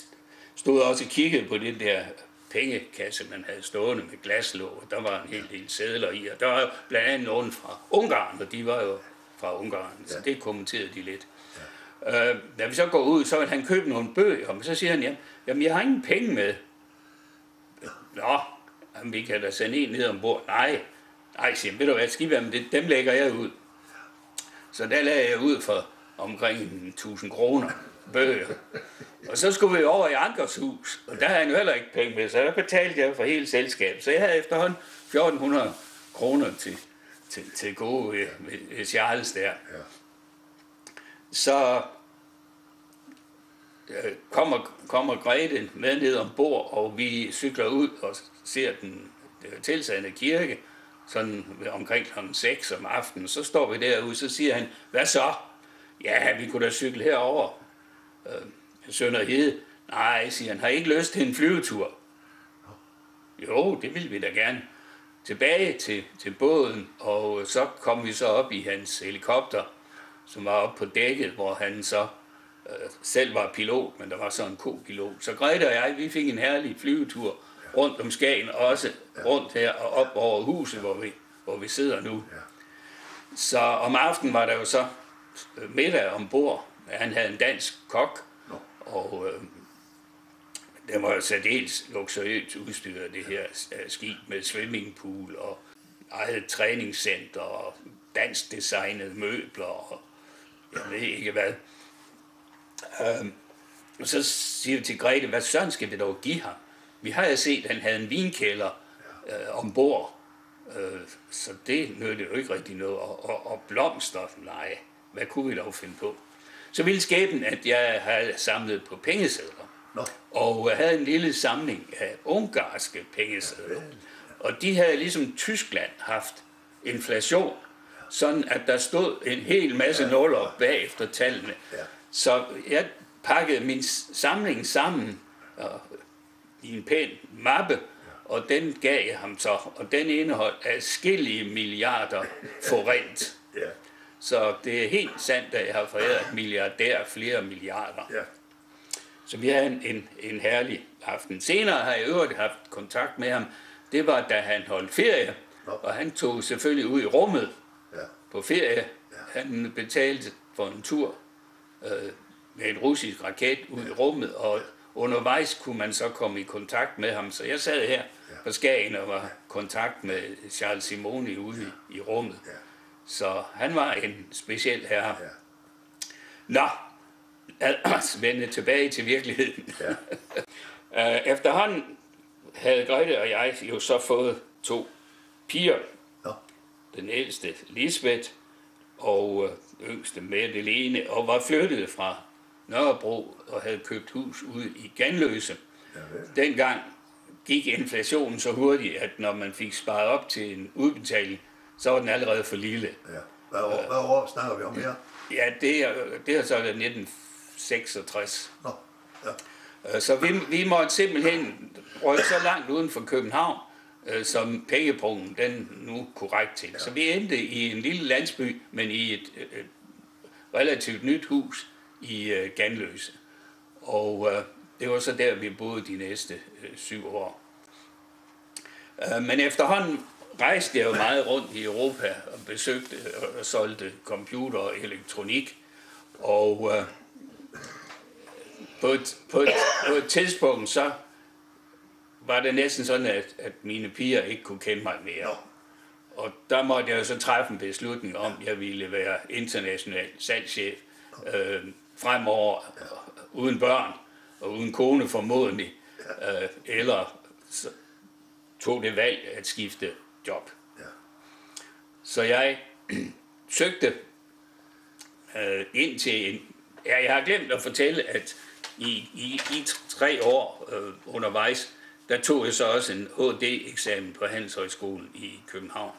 stod også og kiggede på det der pengekasse, man havde stående med glaslåg, og der var en hel del sædler i, og der var blandt andet nogen fra Ungarn, og de var jo fra Ungarn, så det kommenterede de lidt. Øh, da vi så går ud, så vil han købe nogle bøger, men så siger han, jamen, jamen jeg har ingen penge med. Nå, jamen, vi kan da sende en ned ombord. Nej, nej, siger ved du hvad, være med det? Dem lægger jeg ud. Så der lagde jeg ud for omkring 1000 kroner bøger. Og så skulle vi over i Ankers hus, og der havde han jo heller ikke penge med, så der betalte jeg for hele selskabet. Så jeg havde efterhånden 1400 kroner til, til, til gode ved, ved Charles der. Ja. Så øh, kommer, kommer Grete med ned ombord, og vi cykler ud og ser den øh, tilsagende kirke, sådan omkring kl. 6 om aftenen. Så står vi derude, så siger han, hvad så? Ja, vi kunne da cykle herover. Øh, Sønder Hede. Nej, siger han, har I ikke lyst til en flyvetur? Jo, det vil vi da gerne. Tilbage til, til båden, og så kom vi så op i hans helikopter, som var oppe på dækket, hvor han så øh, selv var pilot, men der var så en co-pilot. Så Grete og jeg, vi fik en herlig flyvetur rundt om Skagen, og også rundt her og op over huset, hvor vi, hvor vi sidder nu. Så om aftenen var der jo så øh, middag ombord. Han havde en dansk kok, Nå. og øh, det var særdeles luksuriøst udstyret, det her øh, skib med swimmingpool og eget træningscenter og dansk designede møbler og jeg ved ikke hvad. Øhm, og så siger vi til Grete, hvad søren skal vi dog give ham? Vi har jo set, at han havde en vinkælder øh, ombord, øh, så det nødte jo ikke rigtig noget. Og, og, og blomster, nej, hvad kunne vi dog finde på? Så ville skæbnen, at jeg havde samlet på pengesedler Nå, og øh, havde en lille samling af ungarske pengesedler. Og de havde ligesom Tyskland haft inflation, sådan at der stod en hel masse nuller bagefter tallene. Ja. Så jeg pakkede min samling sammen og, i en pæn mappe, og den gav jeg ham så, og den indeholdt adskillige milliarder forrent. ja, Så det er helt sandt, at jeg har foræret milliardær flere milliarder. ja. Så vi havde en, en, en herlig aften. Senere har jeg øvrigt haft kontakt med ham. Det var, da han holdt ferie, Nå. og han tog selvfølgelig ud i rummet ja. på ferie. Han betalte for en tur øh, med en russisk raket ud i rummet, og undervejs kunne man så komme i kontakt med ham. Så jeg sad her på Skagen og var i kontakt med Charles Simoni ude i, i rummet. Ja. Så han var en speciel herre. Ja. Nå, lad os vende tilbage til virkeligheden. Ja. Øh, Efterhånden havde Grete og jeg jo så fået to piger. Nå. Den ældste, Lisbeth, og øh, yngste, Mette Lene, og var flyttet fra Nørrebro og havde købt hus ude i Ganløse. Ja. Dengang gik inflationen så hurtigt, at når man fik sparet op til en udbetaling, så var den allerede for lille. Ja. Hvad år, hvad år snakker vi om her? Ja, det er, det er så været 1966. Nå. Ja. Øh, Så vi, vi måtte simpelthen rykke så langt uden for København, øh, som pengepunkten den nu korrekt til. Så vi endte i en lille landsby, men i et, et relativt nyt hus i øh, Ganløse. Og øh, det var så der, vi boede de næste øh, syv år. Øh, men efterhånden rejste jeg jo meget rundt i Europa og besøgte og solgte computer og elektronik. Og øh, på et, på, et, på et tidspunkt, så var det næsten sådan, at, at mine piger ikke kunne kende mig mere. Og der måtte jeg jo så træffe en beslutning om, at jeg ville være international salgschef øh, fremover, øh, uden børn og uden kone formodentlig, øh, eller så tog det valg at skifte job. Ja. Så jeg søgte øh, ind til en... Ja, jeg har glemt at fortælle, at i, i, i tre år øh, undervejs, der tog jeg så også en HD-eksamen på Handelshøjskolen i København.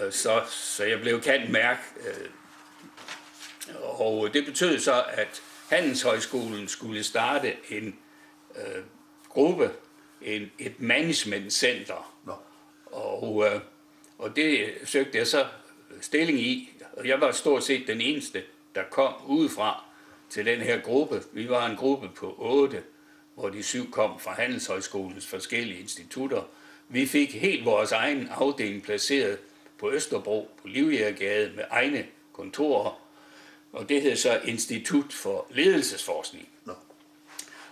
Øh, så, så jeg blev kendt mærk. Øh, og det betød så, at Handelshøjskolen skulle starte en øh, gruppe, en, et managementcenter. Og, øh, og det søgte jeg så stilling i, og jeg var stort set den eneste, der kom udefra til den her gruppe. Vi var en gruppe på otte, hvor de syv kom fra Handelshøjskolens forskellige institutter. Vi fik helt vores egen afdeling placeret på Østerbro på Livjærgade med egne kontorer, og det hed så Institut for Ledelsesforskning.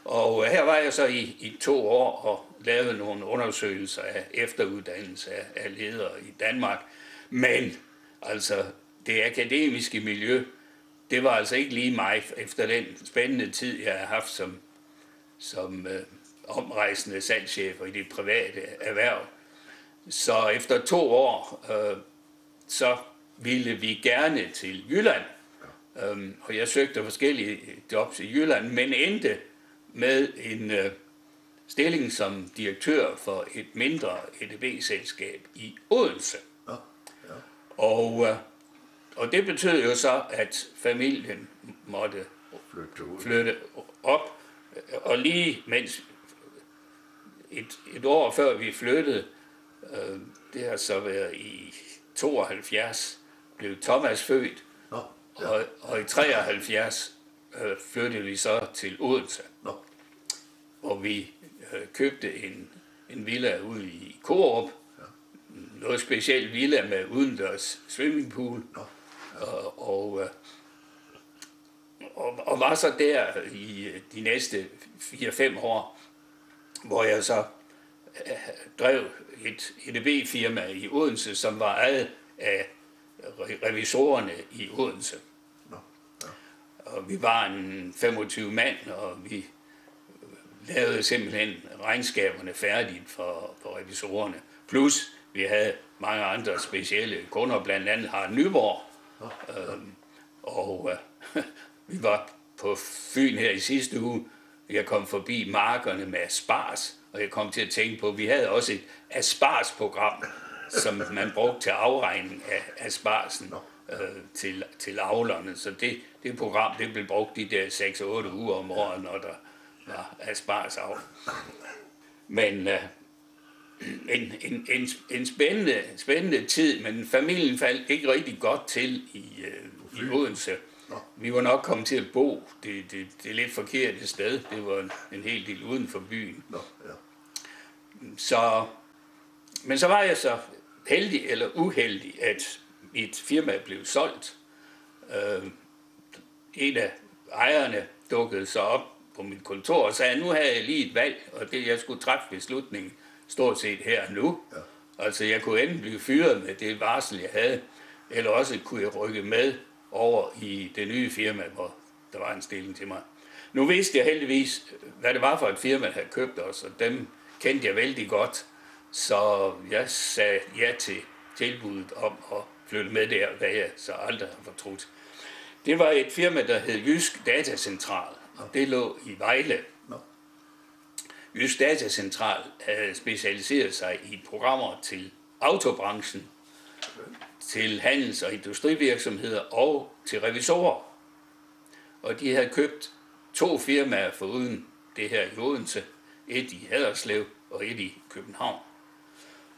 Og her var jeg så i, i to år og lavet nogle undersøgelser af efteruddannelse af, af ledere i Danmark. Men altså, det akademiske miljø, det var altså ikke lige mig efter den spændende tid, jeg har haft som, som øh, omrejsende salgschef i det private erhverv. Så efter to år, øh, så ville vi gerne til Jylland. Øhm, og jeg søgte forskellige jobs i Jylland, men endte med en øh, stilling som direktør for et mindre EDB-selskab i Odense. Nå. Ja. Og, øh, og det betød jo så, at familien måtte Flyt til ud. flytte op, og lige mens et, et år før vi flyttede, øh, det har så været i 72, blev Thomas født, Nå. Ja. og, og i 73 øh, flyttede vi så til Odense, Nå. og vi øh, købte en, en villa ude i Korup, noget specielt villa med udendørs swimmingpool, Nå. og, og, øh, og, og var så der i øh, de næste 4-5 år, hvor jeg så øh, drev et EDB-firma i Odense, som var ejet af re- revisorerne i Odense. Nå. Ja. Og vi var en 25 mand, og vi lavede simpelthen regnskaberne færdigt for, for revisorerne. Plus, vi havde mange andre specielle kunder, blandt andet har Nyborg. Øhm, og øh, vi var på Fyn her i sidste uge. Jeg kom forbi markerne med Aspars, og jeg kom til at tænke på, at vi havde også et Aspars-program, som man brugte til afregning af Asparsen øh, til, til avlerne. Så det, det program, det blev brugt de der 6-8 uger om året, når der var Aspars avl. Men øh, en, en, en, en spændende, spændende tid, men familien faldt ikke rigtig godt til i, øh, i Odense. Vi var nok kommet til at bo det, det, det lidt forkerte sted. Det var en, en hel del uden for byen. Nå. Ja. Så, men så var jeg så heldig eller uheldig, at mit firma blev solgt øh, en af ejerne dukkede så op på mit kontor og sagde, at nu havde jeg lige et valg, og det jeg skulle træffe beslutningen stort set her og nu. Ja. Altså jeg kunne enten blive fyret med det varsel, jeg havde, eller også kunne jeg rykke med over i det nye firma, hvor der var en stilling til mig. Nu vidste jeg heldigvis, hvad det var for et firma, der havde købt os, og dem kendte jeg vældig godt. Så jeg sagde ja til tilbuddet om at flytte med der, hvad jeg så aldrig har fortrudt. Det var et firma, der hed Jysk Datacentral, og det lå i Vejle. Jysk Datacentral havde specialiseret sig i programmer til autobranchen, til handels- og industrivirksomheder og til revisorer. Og de havde købt to firmaer foruden det her i Odense, et i Haderslev og et i København.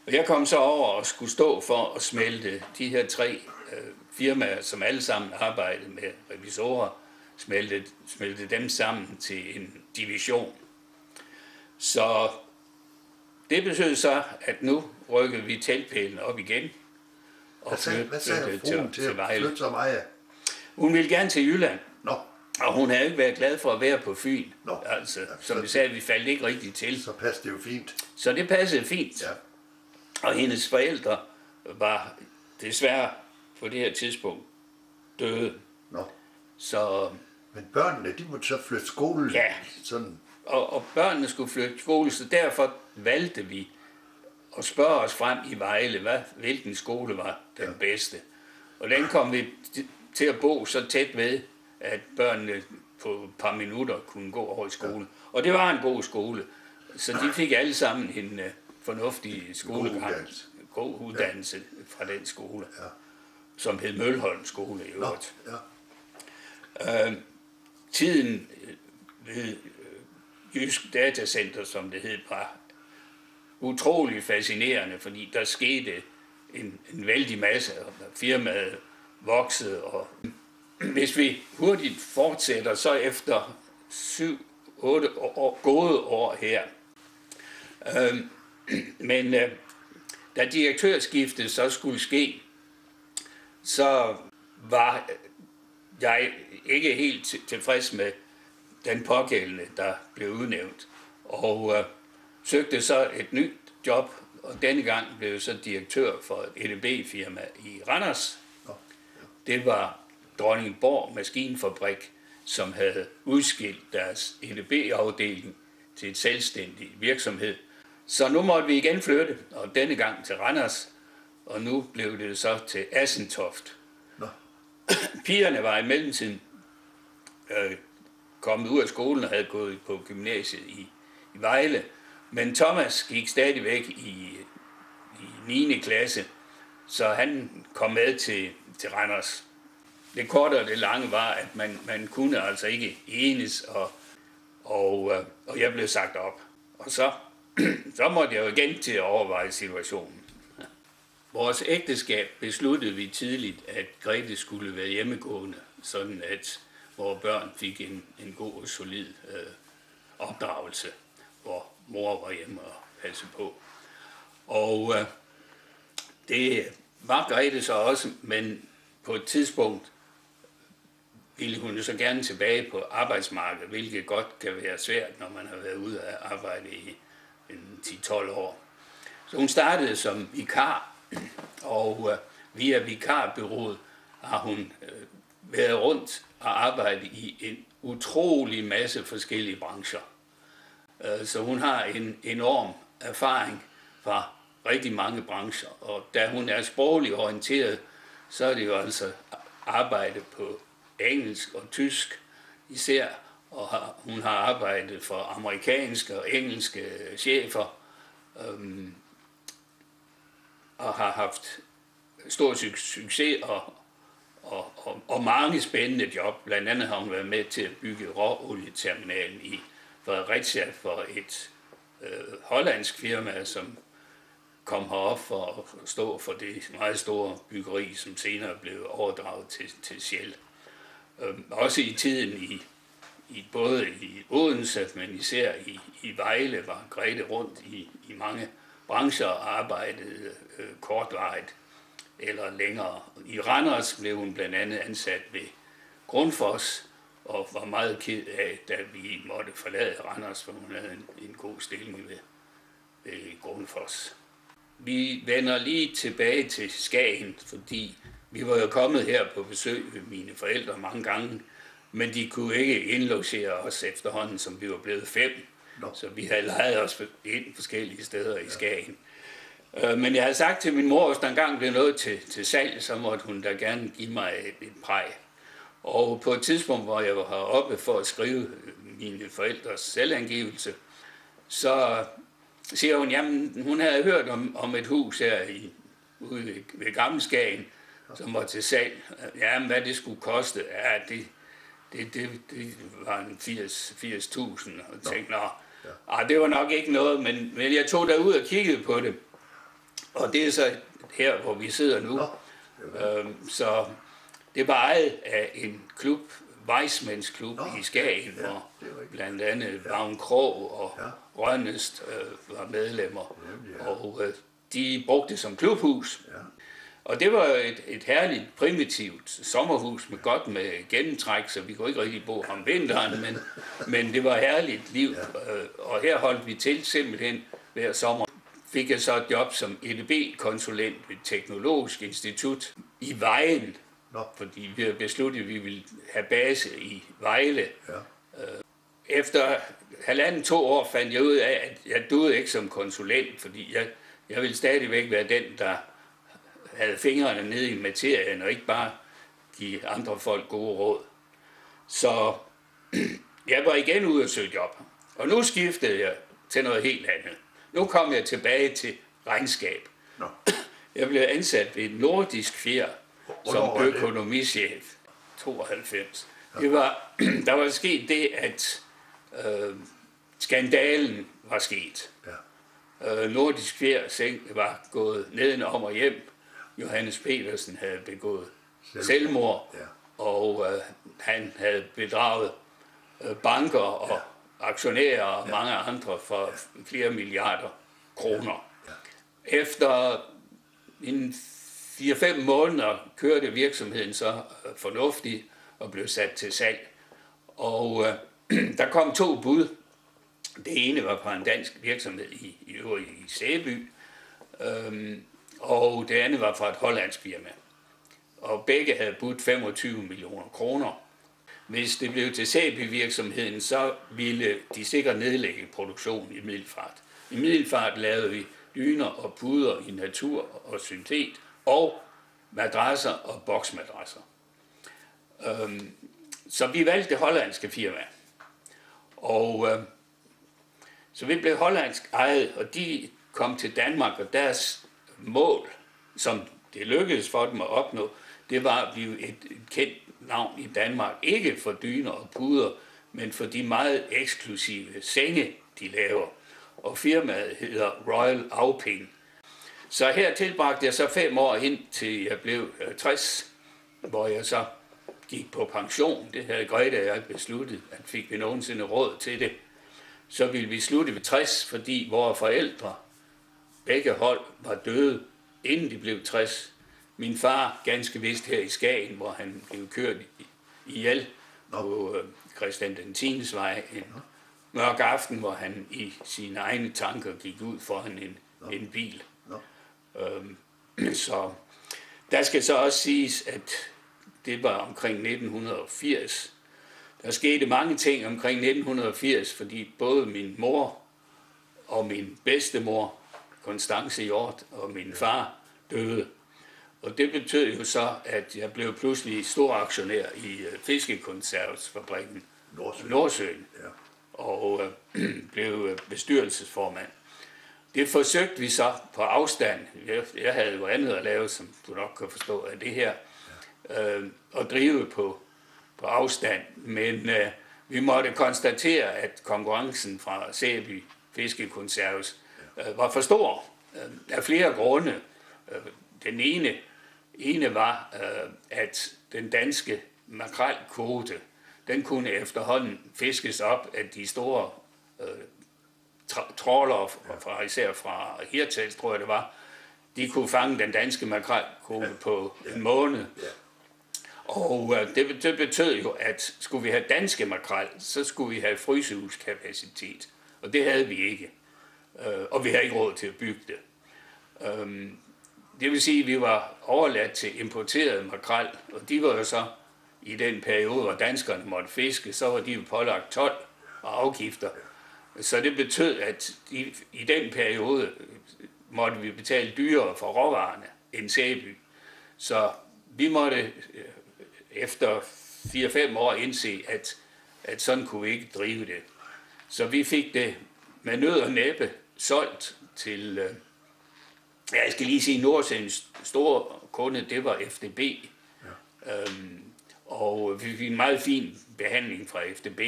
Og jeg kom så over og skulle stå for at smelte de her tre øh, firmaer, som alle sammen arbejdede med revisorer, smelte, smelte dem sammen til en division. Så det betød så, at nu rykkede vi teltpælen op igen. Og hvad sagde, hvad sagde fruen til, til, at flytte som ejer? Hun ville gerne til Jylland. Nå. Og hun havde ikke været glad for at være på Fyn. Nå. Altså, ja, som vi sagde, vi faldt ikke rigtigt til. Så passede det jo fint. Så det passede fint. Ja. Og hendes forældre var desværre på det her tidspunkt døde. Så, Men børnene, de måtte så flytte skole. Ja. Sådan. og, og børnene skulle flytte skole, så derfor valgte vi at spørge os frem i Vejle, hvad, hvilken skole var den ja. bedste. Og den kom vi til at bo så tæt ved, at børnene på et par minutter kunne gå over i skole. Ja. Og det var en god skole. Så de fik alle sammen en uh, fornuftig skolegang. God uddannelse. God uddannelse ja. fra den skole. Ja. Som hed Mølholm skole i øvrigt. Nå, ja. Øh, tiden øh, ved øh, Jysk Datacenter, som det hed, var utrolig fascinerende, fordi der skete en, en vældig masse, og firmaet voksede, og hvis vi hurtigt fortsætter, så efter 7-8 år, gode år her, øh, men øh, da direktørskiftet så skulle ske, så var jeg ikke helt tilfreds med den pågældende, der blev udnævnt. Og øh, søgte så et nyt job, og denne gang blev jeg så direktør for et EDB-firma i Randers. Det var Dronningborg Maskinfabrik, som havde udskilt deres EDB-afdeling til et selvstændig virksomhed. Så nu måtte vi igen flytte, og denne gang til Randers, og nu blev det så til Assentoft. Pigerne var i mellemtiden øh, kommet ud af skolen og havde gået på gymnasiet i, i Vejle, men Thomas gik stadigvæk i, i 9. klasse, så han kom med til, til Randers. Det korte og det lange var, at man, man kunne altså ikke enes, og, og, øh, og jeg blev sagt op. Og så, så måtte jeg jo igen til at overveje situationen. Vores ægteskab besluttede vi tidligt, at Grete skulle være hjemmegående, sådan at vores børn fik en, en god og solid øh, opdragelse, hvor mor var hjemme og passe på. Og øh, det var Grete så også, men på et tidspunkt ville hun jo så gerne tilbage på arbejdsmarkedet, hvilket godt kan være svært, når man har været ude af arbejde i 10-12 år. Så hun startede som vikar, og øh, via vikarbyrået har hun øh, været rundt og arbejdet i en utrolig masse forskellige brancher. Øh, så hun har en enorm erfaring fra rigtig mange brancher, og da hun er sproglig orienteret, så er det jo altså arbejde på engelsk og tysk især, og har, hun har arbejdet for amerikanske og engelske chefer, øhm, og har haft stor succes og, og, og, og mange spændende job. Blandt andet har hun været med til at bygge råolieterminalen i Fredericia for et øh, hollandsk firma, som kom herop for at stå for det meget store byggeri, som senere blev overdraget til, til Shell. Øh, også i tiden i, i både i Odense, men især i, i Vejle, var Grete rundt i, i mange brancher arbejdede øh, kortvarigt eller længere. I Randers blev hun blandt andet ansat ved Grundfos, og var meget ked af, da vi måtte forlade Randers, for hun havde en, en god stilling ved, ved Grundfos. Vi vender lige tilbage til Skagen, fordi vi var jo kommet her på besøg med mine forældre mange gange, men de kunne ikke indlogere os efterhånden, som vi var blevet fem. No. Så vi havde lejet os ind forskellige steder i Skagen. Øh, men jeg havde sagt til min mor, hvis der engang blev noget til, til salg, så måtte hun da gerne give mig et, et præg. Og på et tidspunkt, hvor jeg var heroppe for at skrive øh, mine forældres selvangivelse, så siger hun, jamen hun havde hørt om, om et hus her i, ude ved, Gammelskagen, som var til salg. Jamen hvad det skulle koste, ja, det, det, det, det var en 80, 80.000, og tænkte, nå, ja. ah, det var nok ikke noget, men, men jeg tog derud og kiggede på det. Og det er så her, hvor vi sidder nu. Nå, øhm, så det var ejet af en klub, Weissmanns klub Nå, i Skagen, ja, hvor blandt andet ja. Vagn Krog og ja. Rønnest øh, var medlemmer. Ja, ja. Og øh, de brugte det som klubhus. Ja. Og det var et, et herligt, primitivt sommerhus med godt med gennemtræk, så vi kunne ikke rigtig bo om vinteren, men, men det var herligt liv. Øh, og her holdt vi til simpelthen hver sommer. Fik jeg så et job som EDB-konsulent ved Teknologisk Institut i Vejen, Nå. fordi vi havde besluttet, at vi ville have base i Vejle. Ja. Øh, efter halvanden to år fandt jeg ud af, at jeg duede ikke som konsulent, fordi jeg, jeg ville stadigvæk være den, der havde fingrene nede i materien, og ikke bare give andre folk gode råd. Så jeg var igen ude og søge job. Og nu skiftede jeg til noget helt andet. Nu kom jeg tilbage til regnskab. Nå. Jeg blev ansat ved nordisk fjer som økonomichef. 92. Det var, der var sket det, at øh, skandalen var sket. Ja. Øh, nordisk fjer var gået nedenom og hjem Johannes Petersen havde begået selvmord, selvmord ja. og øh, han havde bedraget øh, banker og ja. aktionærer og ja. mange andre for ja. flere milliarder kroner. Ja. Ja. Efter en 4-5 måneder kørte virksomheden så øh, fornuftigt og blev sat til salg. Og øh, der kom to bud. Det ene var fra en dansk virksomhed i, i, i Sæby, øhm, og det andet var fra et hollandsk firma. Og begge havde budt 25 millioner kroner. Hvis det blev til Sæby-virksomheden, så ville de sikkert nedlægge produktionen i Middelfart. I Middelfart lavede vi dyner og puder i natur og syntet, og madrasser og boksmadrasser. Øhm, så vi valgte det hollandske firma. Og øh, så vi blev hollandsk ejet, og de kom til Danmark, og deres mål, som det lykkedes for dem at opnå, det var at blive et, et kendt navn i Danmark. Ikke for dyner og puder, men for de meget eksklusive senge, de laver. Og firmaet hedder Royal Auping. Så her tilbragte jeg så fem år ind til jeg blev øh, 60, hvor jeg så gik på pension. Det havde Grete og jeg besluttet, at fik vi nogensinde råd til det. Så ville vi slutte ved 60, fordi vores forældre Begge hold var døde, inden de blev 60. Min far ganske vist her i Skagen, hvor han blev kørt ihjel på øh, Christian den 10. vej en mørk aften, hvor han i sine egne tanker gik ud foran en, en bil. Øhm, så der skal så også siges, at det var omkring 1980. Der skete mange ting omkring 1980, fordi både min mor og min bedstemor Konstance Hjort og min far døde. Og det betød jo så, at jeg blev pludselig stor aktionær i uh, fiskekonservsfabrikken Nordsøen, Nordsøen ja. og uh, blev uh, bestyrelsesformand. Det forsøgte vi så på afstand. Jeg, jeg havde jo andet at lave, som du nok kan forstå af det her, ja. uh, at drive på, på afstand. Men uh, vi måtte konstatere, at konkurrencen fra Sæby Fiskekonserves øh, var for stor øh, af flere grunde. Øh, den ene, ene var, øh, at den danske makrelkvote, den kunne efterhånden fiskes op af de store øh, trålere, fra, især fra Hirtals, tror jeg det var, de kunne fange den danske makrelkvote ja. på en måned. Ja. Og øh, det, det betød jo, at skulle vi have danske makrel, så skulle vi have frysehuskapacitet. Og det havde vi ikke. Øh, og vi havde ikke råd til at bygge det. Øh, det vil sige, at vi var overladt til importeret makrel, og de var jo så i den periode, hvor danskerne måtte fiske, så var de jo pålagt 12 og afgifter. Så det betød, at de, i den periode måtte vi betale dyrere for råvarerne end Sæby. Så vi måtte øh, efter 4-5 år indse, at, at sådan kunne vi ikke drive det. Så vi fik det med nød og næppe solgt til, øh, ja, jeg skal lige sige, Nordsjællands store kunde, det var FDB. Ja. Øhm, og vi fik en meget fin behandling fra FDB,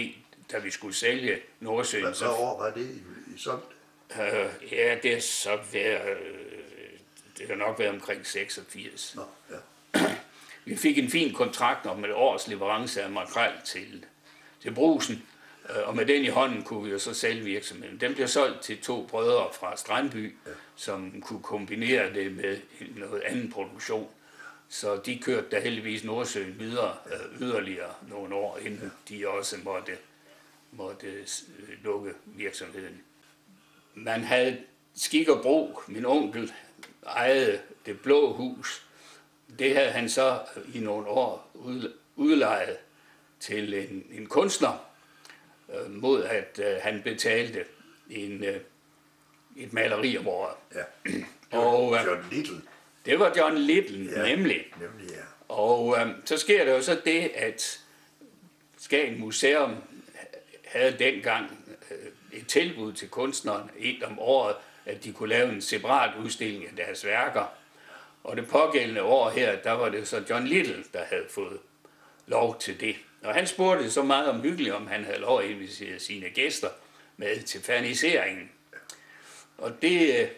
da vi skulle sælge Nordsjælland. Hvad, hvad år var det, I, solgte? Øh, ja, det er så været, øh, det har nok været omkring 86. Nå, ja. Vi fik en fin kontrakt om et års leverance af makrel til, til brusen, og med den i hånden kunne vi jo så sælge virksomheden. Den blev solgt til to brødre fra Strandby, som kunne kombinere det med noget anden produktion. Så de kørte da heldigvis Nordsøen videre øh, yderligere nogle år, inden de også måtte, måtte øh, lukke virksomheden. Man havde skik og brug. Min onkel ejede det blå hus. Det havde han så i nogle år udlejet til en, en kunstner, øh, mod at øh, han betalte en, øh, et maleri om året. Ja. og, øh, John Little. Det var John Little, ja, nemlig. nemlig ja. Og øh, så sker der jo så det, at Skagen Museum havde dengang øh, et tilbud til kunstneren et om året, at de kunne lave en separat udstilling af deres værker. Og det pågældende år her, der var det så John Little, der havde fået lov til det. Og han spurgte så meget om hyggeligt, om han havde lov at invitere sine gæster med til ferniseringen. Og det,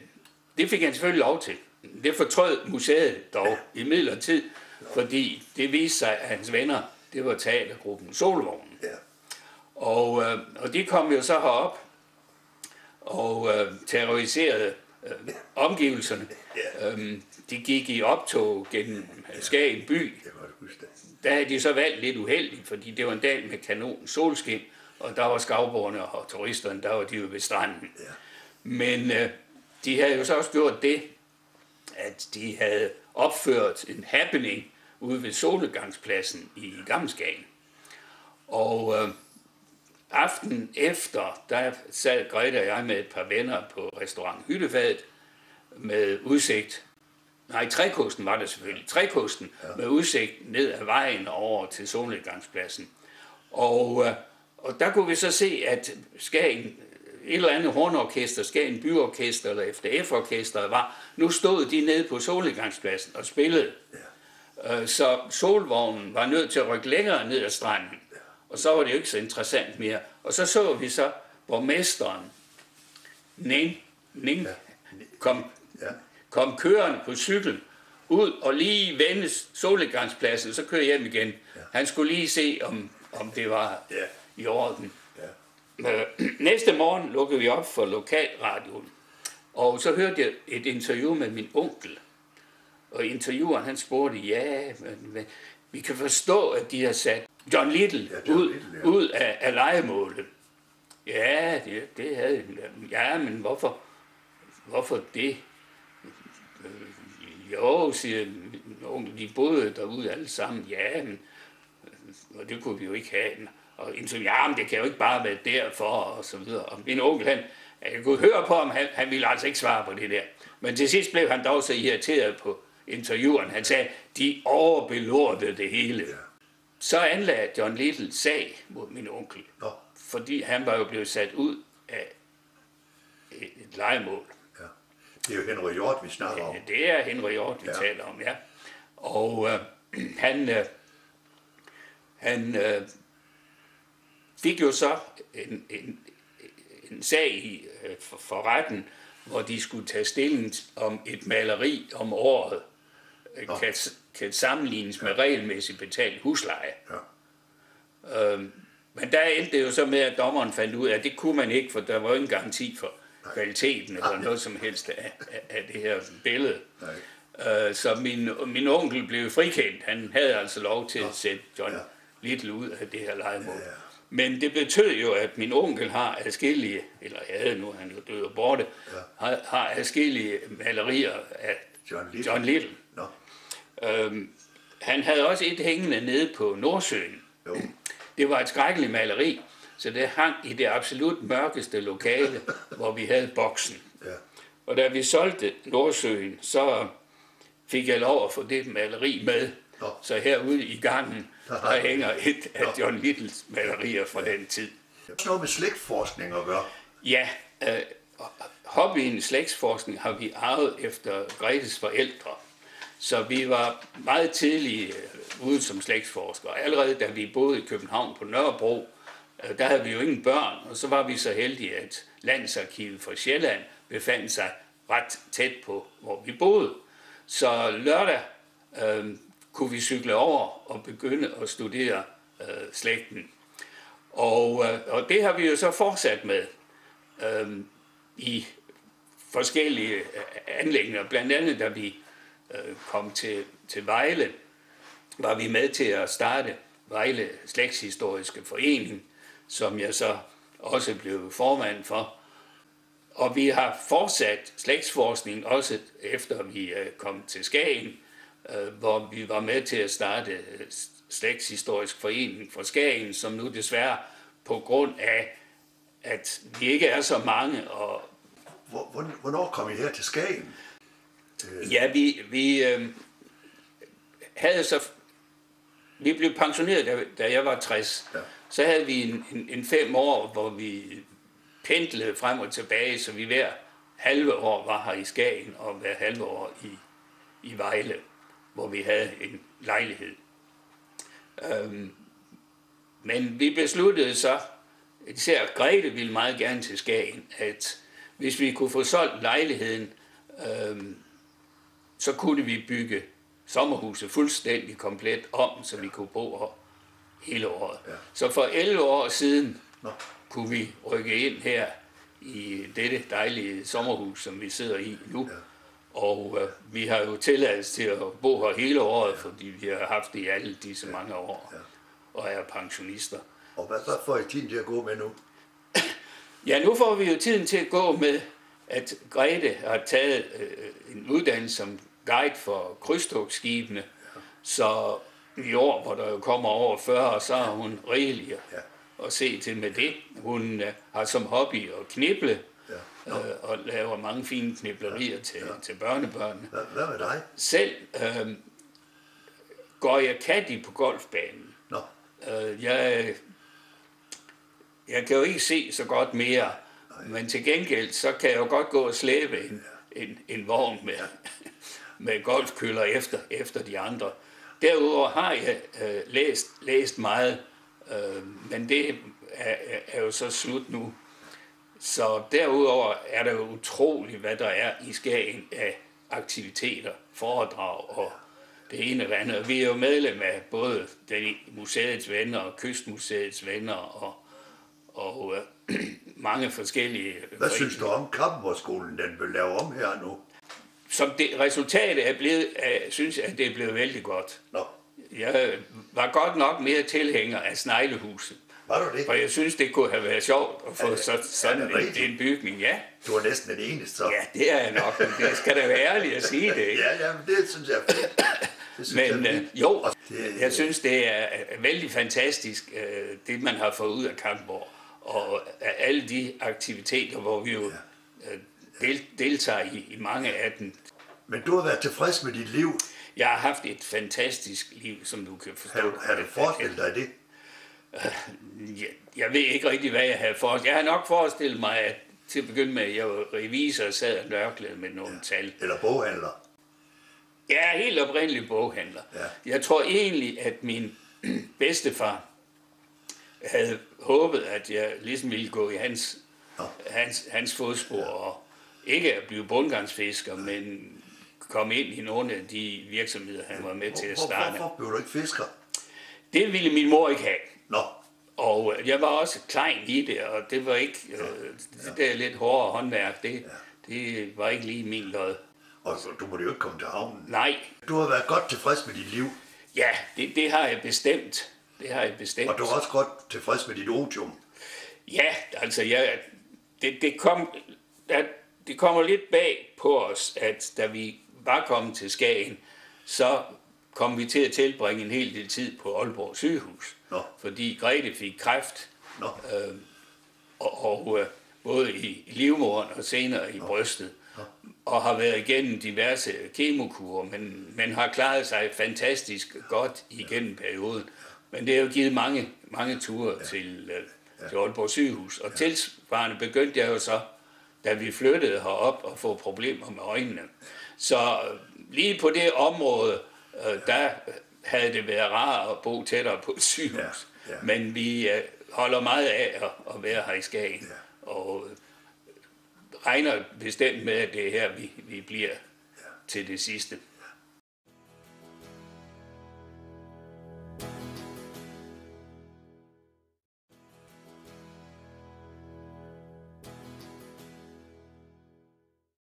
det fik han selvfølgelig lov til. Det fortrød museet dog i midlertid, fordi det viste sig, at hans venner, det var teatergruppen Solvognen. Ja. Og, øh, og de kom jo så herop og øh, terroriserede øh, omgivelserne. Ja. Øhm, de gik i optog gennem Skagen by. Der havde de så valgt lidt uheldigt, fordi det var en dag med kanon solskin, og der var skavborgerne og turisterne, der var de jo ved stranden. Ja. Men øh, de havde jo så også gjort det, at de havde opført en happening ude ved solgangspladsen i Gammelskagen. Og øh, aften efter, der sad Greta og jeg med et par venner på restaurant Hyttefadet med udsigt. Nej, Trækosten var det selvfølgelig. Trækosten ja. med udsigt ned ad vejen over til solnedgangspladsen. Og, øh, og der kunne vi så se, at Skagen et eller andet hornorkester, Skagen Byorkester eller FDF-orkester var, nu stod de nede på solnedgangspladsen og spillede. Ja. Øh, så solvognen var nødt til at rykke længere ned ad stranden. Ja. Og så var det jo ikke så interessant mere. Og så så vi så borgmesteren, Ning, Ning ja. kom, ja. Kom kørende på cykel ud og lige vende solnedgangspladsen, så kører hjem igen. Ja. Han skulle lige se, om, om det var ja. i orden. Øh, næste morgen lukkede vi op for lokalradioen, og så hørte jeg et interview med min onkel. Og intervieweren han spurgte, ja, men, vi kan forstå, at de har sat John Little ja, John ud, Little, ja. ud af, af legemålet. Ja, det, det havde Ja, men hvorfor, hvorfor det? Jo, siger onkel, de boede derude alle sammen. Ja, men og det kunne vi jo ikke have og indtog, ja, men det kan jo ikke bare være derfor, og så videre. Og min onkel, han, jeg kunne høre på ham, han, han ville altså ikke svare på det der. Men til sidst blev han dog så irriteret på intervieweren. Han sagde, de overbelortede det hele. Ja. Så anlagde John Little sag mod min onkel, Nå. fordi han var jo blevet sat ud af et, et legemål. Det er jo Henry Hjort, vi snakker om. Det er Henry Hjort, vi ja. taler om, ja. Og øh, han, øh, han øh, fik jo så en, en, en sag i, øh, for, for retten, hvor de skulle tage stilling om et maleri om året øh, kan, kan sammenlignes med regelmæssigt betalt husleje. Ja. Øhm, men der endte det jo så med, at dommeren fandt ud af, at det kunne man ikke, for der var jo ingen garanti for, kvaliteten eller noget som helst af, af, af det her billede. Nej. Øh, så min, min onkel blev frikendt. Han havde altså lov til at sætte John ja. Little ud af det her legemål. Ja, ja. Men det betød jo, at min onkel har adskillige, eller havde nu han jo død og borte, ja. har, har adskillige malerier af John Little. John Little. No. Øhm, han havde også et hængende nede på Nordsøen. Jo. Det var et skrækkeligt maleri, så det hang i det absolut mørkeste lokale, hvor vi havde boksen. Ja. Og da vi solgte Nordsøen, så fik jeg lov at få det maleri med. Nå. Så herude i gangen, der hænger et af John Littles malerier fra ja. den tid. Det noget med slægtsforskning at gøre. Ja, øh, hobbyen slægtsforskning har vi arvet efter Gretes forældre. Så vi var meget tidlige øh, ude som slægtsforskere. Allerede da vi boede i København på Nørrebro, Øh, der havde vi jo ingen børn, og så var vi så heldige, at Landsarkivet for Sjælland befandt sig ret tæt på, hvor vi boede. Så lørdag øh, kunne vi cykle over og begynde at studere øh, slægten. Og, øh, og det har vi jo så fortsat med øh, i forskellige øh, anlægninger. Blandt andet, da vi øh, kom til, til Vejle, var vi med til at starte Vejle Slægtshistoriske Forening, som jeg så også blev formand for. Og vi har fortsat slægtsforskning også efter vi øh, kom til Skagen, øh, hvor vi var med til at starte øh, Slægtshistorisk Forening for Skagen, som nu desværre på grund af, at vi ikke er så mange. Og Hvornår kom I her til Skagen? Ja, vi, vi øh, havde så... Vi blev pensioneret, da, da jeg var 60. Ja. Så havde vi en, en, en fem år, hvor vi pendlede frem og tilbage, så vi hver halve år var her i Skagen, og hver halve år i, i Vejle, hvor vi havde en lejlighed. Øhm, men vi besluttede så, især Grete ville meget gerne til Skagen, at hvis vi kunne få solgt lejligheden, øhm, så kunne vi bygge sommerhuset fuldstændig komplet om, så vi kunne bo her hele året. Ja. Så for 11 år siden Nå. kunne vi rykke ind her i dette dejlige sommerhus, som vi sidder i nu. Ja. Og øh, vi har jo tilladelse til at bo her hele året, ja. fordi vi har haft det i alle disse ja. mange år, ja. og er pensionister. Og hvad, hvad får I tiden til at gå med nu? ja, nu får vi jo tiden til at gå med, at Grete har taget øh, en uddannelse som guide for krydstogsskibene, ja. så i år, hvor der jo kommer over 40, så er hun rigelig ja. at se til med det. Hun uh, har som hobby at knible, ja. uh, og laver mange fine kniblerier ja. til, ja. til børnebørnene. Hvad, hvad med dig? Selv uh, går jeg caddy på golfbanen. Nå. Uh, jeg, jeg kan jo ikke se så godt mere, Nej. men til gengæld, så kan jeg jo godt gå og slæbe en, ja. en, en vogn med, med golfkøller efter, efter de andre. Derudover har jeg øh, læst, læst meget, øh, men det er, er jo så slut nu. Så derudover er det jo utroligt, hvad der er i Skagen af aktiviteter, foredrag og det ene eller andet. Vi er jo medlem af både den museets venner og kystmuseets venner og, og øh, mange forskellige... Hvad synes du om Kampenborgskolen, den vil lave om her nu? Som det, resultatet er blevet, er, synes jeg, at det er blevet vældig godt. Nå. Jeg var godt nok mere tilhænger af sneglehuset. Var du det? For jeg synes, det kunne have været sjovt at få så, sådan en, en bygning, ja. Du er næsten den eneste, så. Ja, det er jeg nok, men det skal da være ærligt at sige det, ikke? ja, ja, men det synes jeg er. Det synes men jeg er øh, jo, det, jeg synes, det er vældig fantastisk, øh, det man har fået ud af Kampborg. Og alle de aktiviteter, hvor vi jo ja. Øh, del, deltager i, i mange af dem. Men du har været tilfreds med dit liv? Jeg har haft et fantastisk liv, som du kan forstå. Har, har du forestillet dig det? Uh, jeg, jeg ved ikke rigtig, hvad jeg havde forestillet. Jeg har nok forestillet mig, at til at begynde med, at jeg var revisor og sad og nørklede med nogle ja. tal. Eller boghandler. Ja, helt oprindelig boghandler. Ja. Jeg tror egentlig, at min bedstefar havde håbet, at jeg ligesom ville gå i hans, hans, hans fodspor ja. og ikke at blive bundgangsfisker, men komme ind i nogle af de virksomheder, han var med til at starte. Hvorfor blev du ikke fisker? Det ville min mor ikke have. Nå. Og øh, jeg var også klein i det, og det var ikke, øh, det der lidt hårdere håndværk, det, ja. det var ikke lige min lod. Og du måtte jo ikke komme til havnen. Nej. Du har været godt tilfreds med dit liv. Ja, det, det har jeg bestemt. Det har jeg bestemt. Og du er også godt tilfreds med dit otium. Ja, altså jeg, det, det, kom, at, det kommer lidt bag på os, at da vi var kommet til Skagen, så kom vi til at tilbringe en hel del tid på Aalborg sygehus. Nå. Fordi Grete fik kræft. Nå. Øh, og, og øh, både i, livmoderen og senere i Nå. brystet. Nå. Og har været igennem diverse kemokurer, men, men har klaret sig fantastisk godt igennem perioden. Men det har jo givet mange, mange ture ja. til, øh, til Aalborg sygehus. Og ja. tilsvarende begyndte jeg jo så, da vi flyttede herop og få problemer med øjnene. Så øh, lige på det område, øh, der havde det været rart at bo tættere på et sygehus. Ja, ja. Men vi øh, holder meget af at, at være her i Skagen. Ja. Og regner bestemt med, at det er her, vi, vi bliver ja. til det sidste.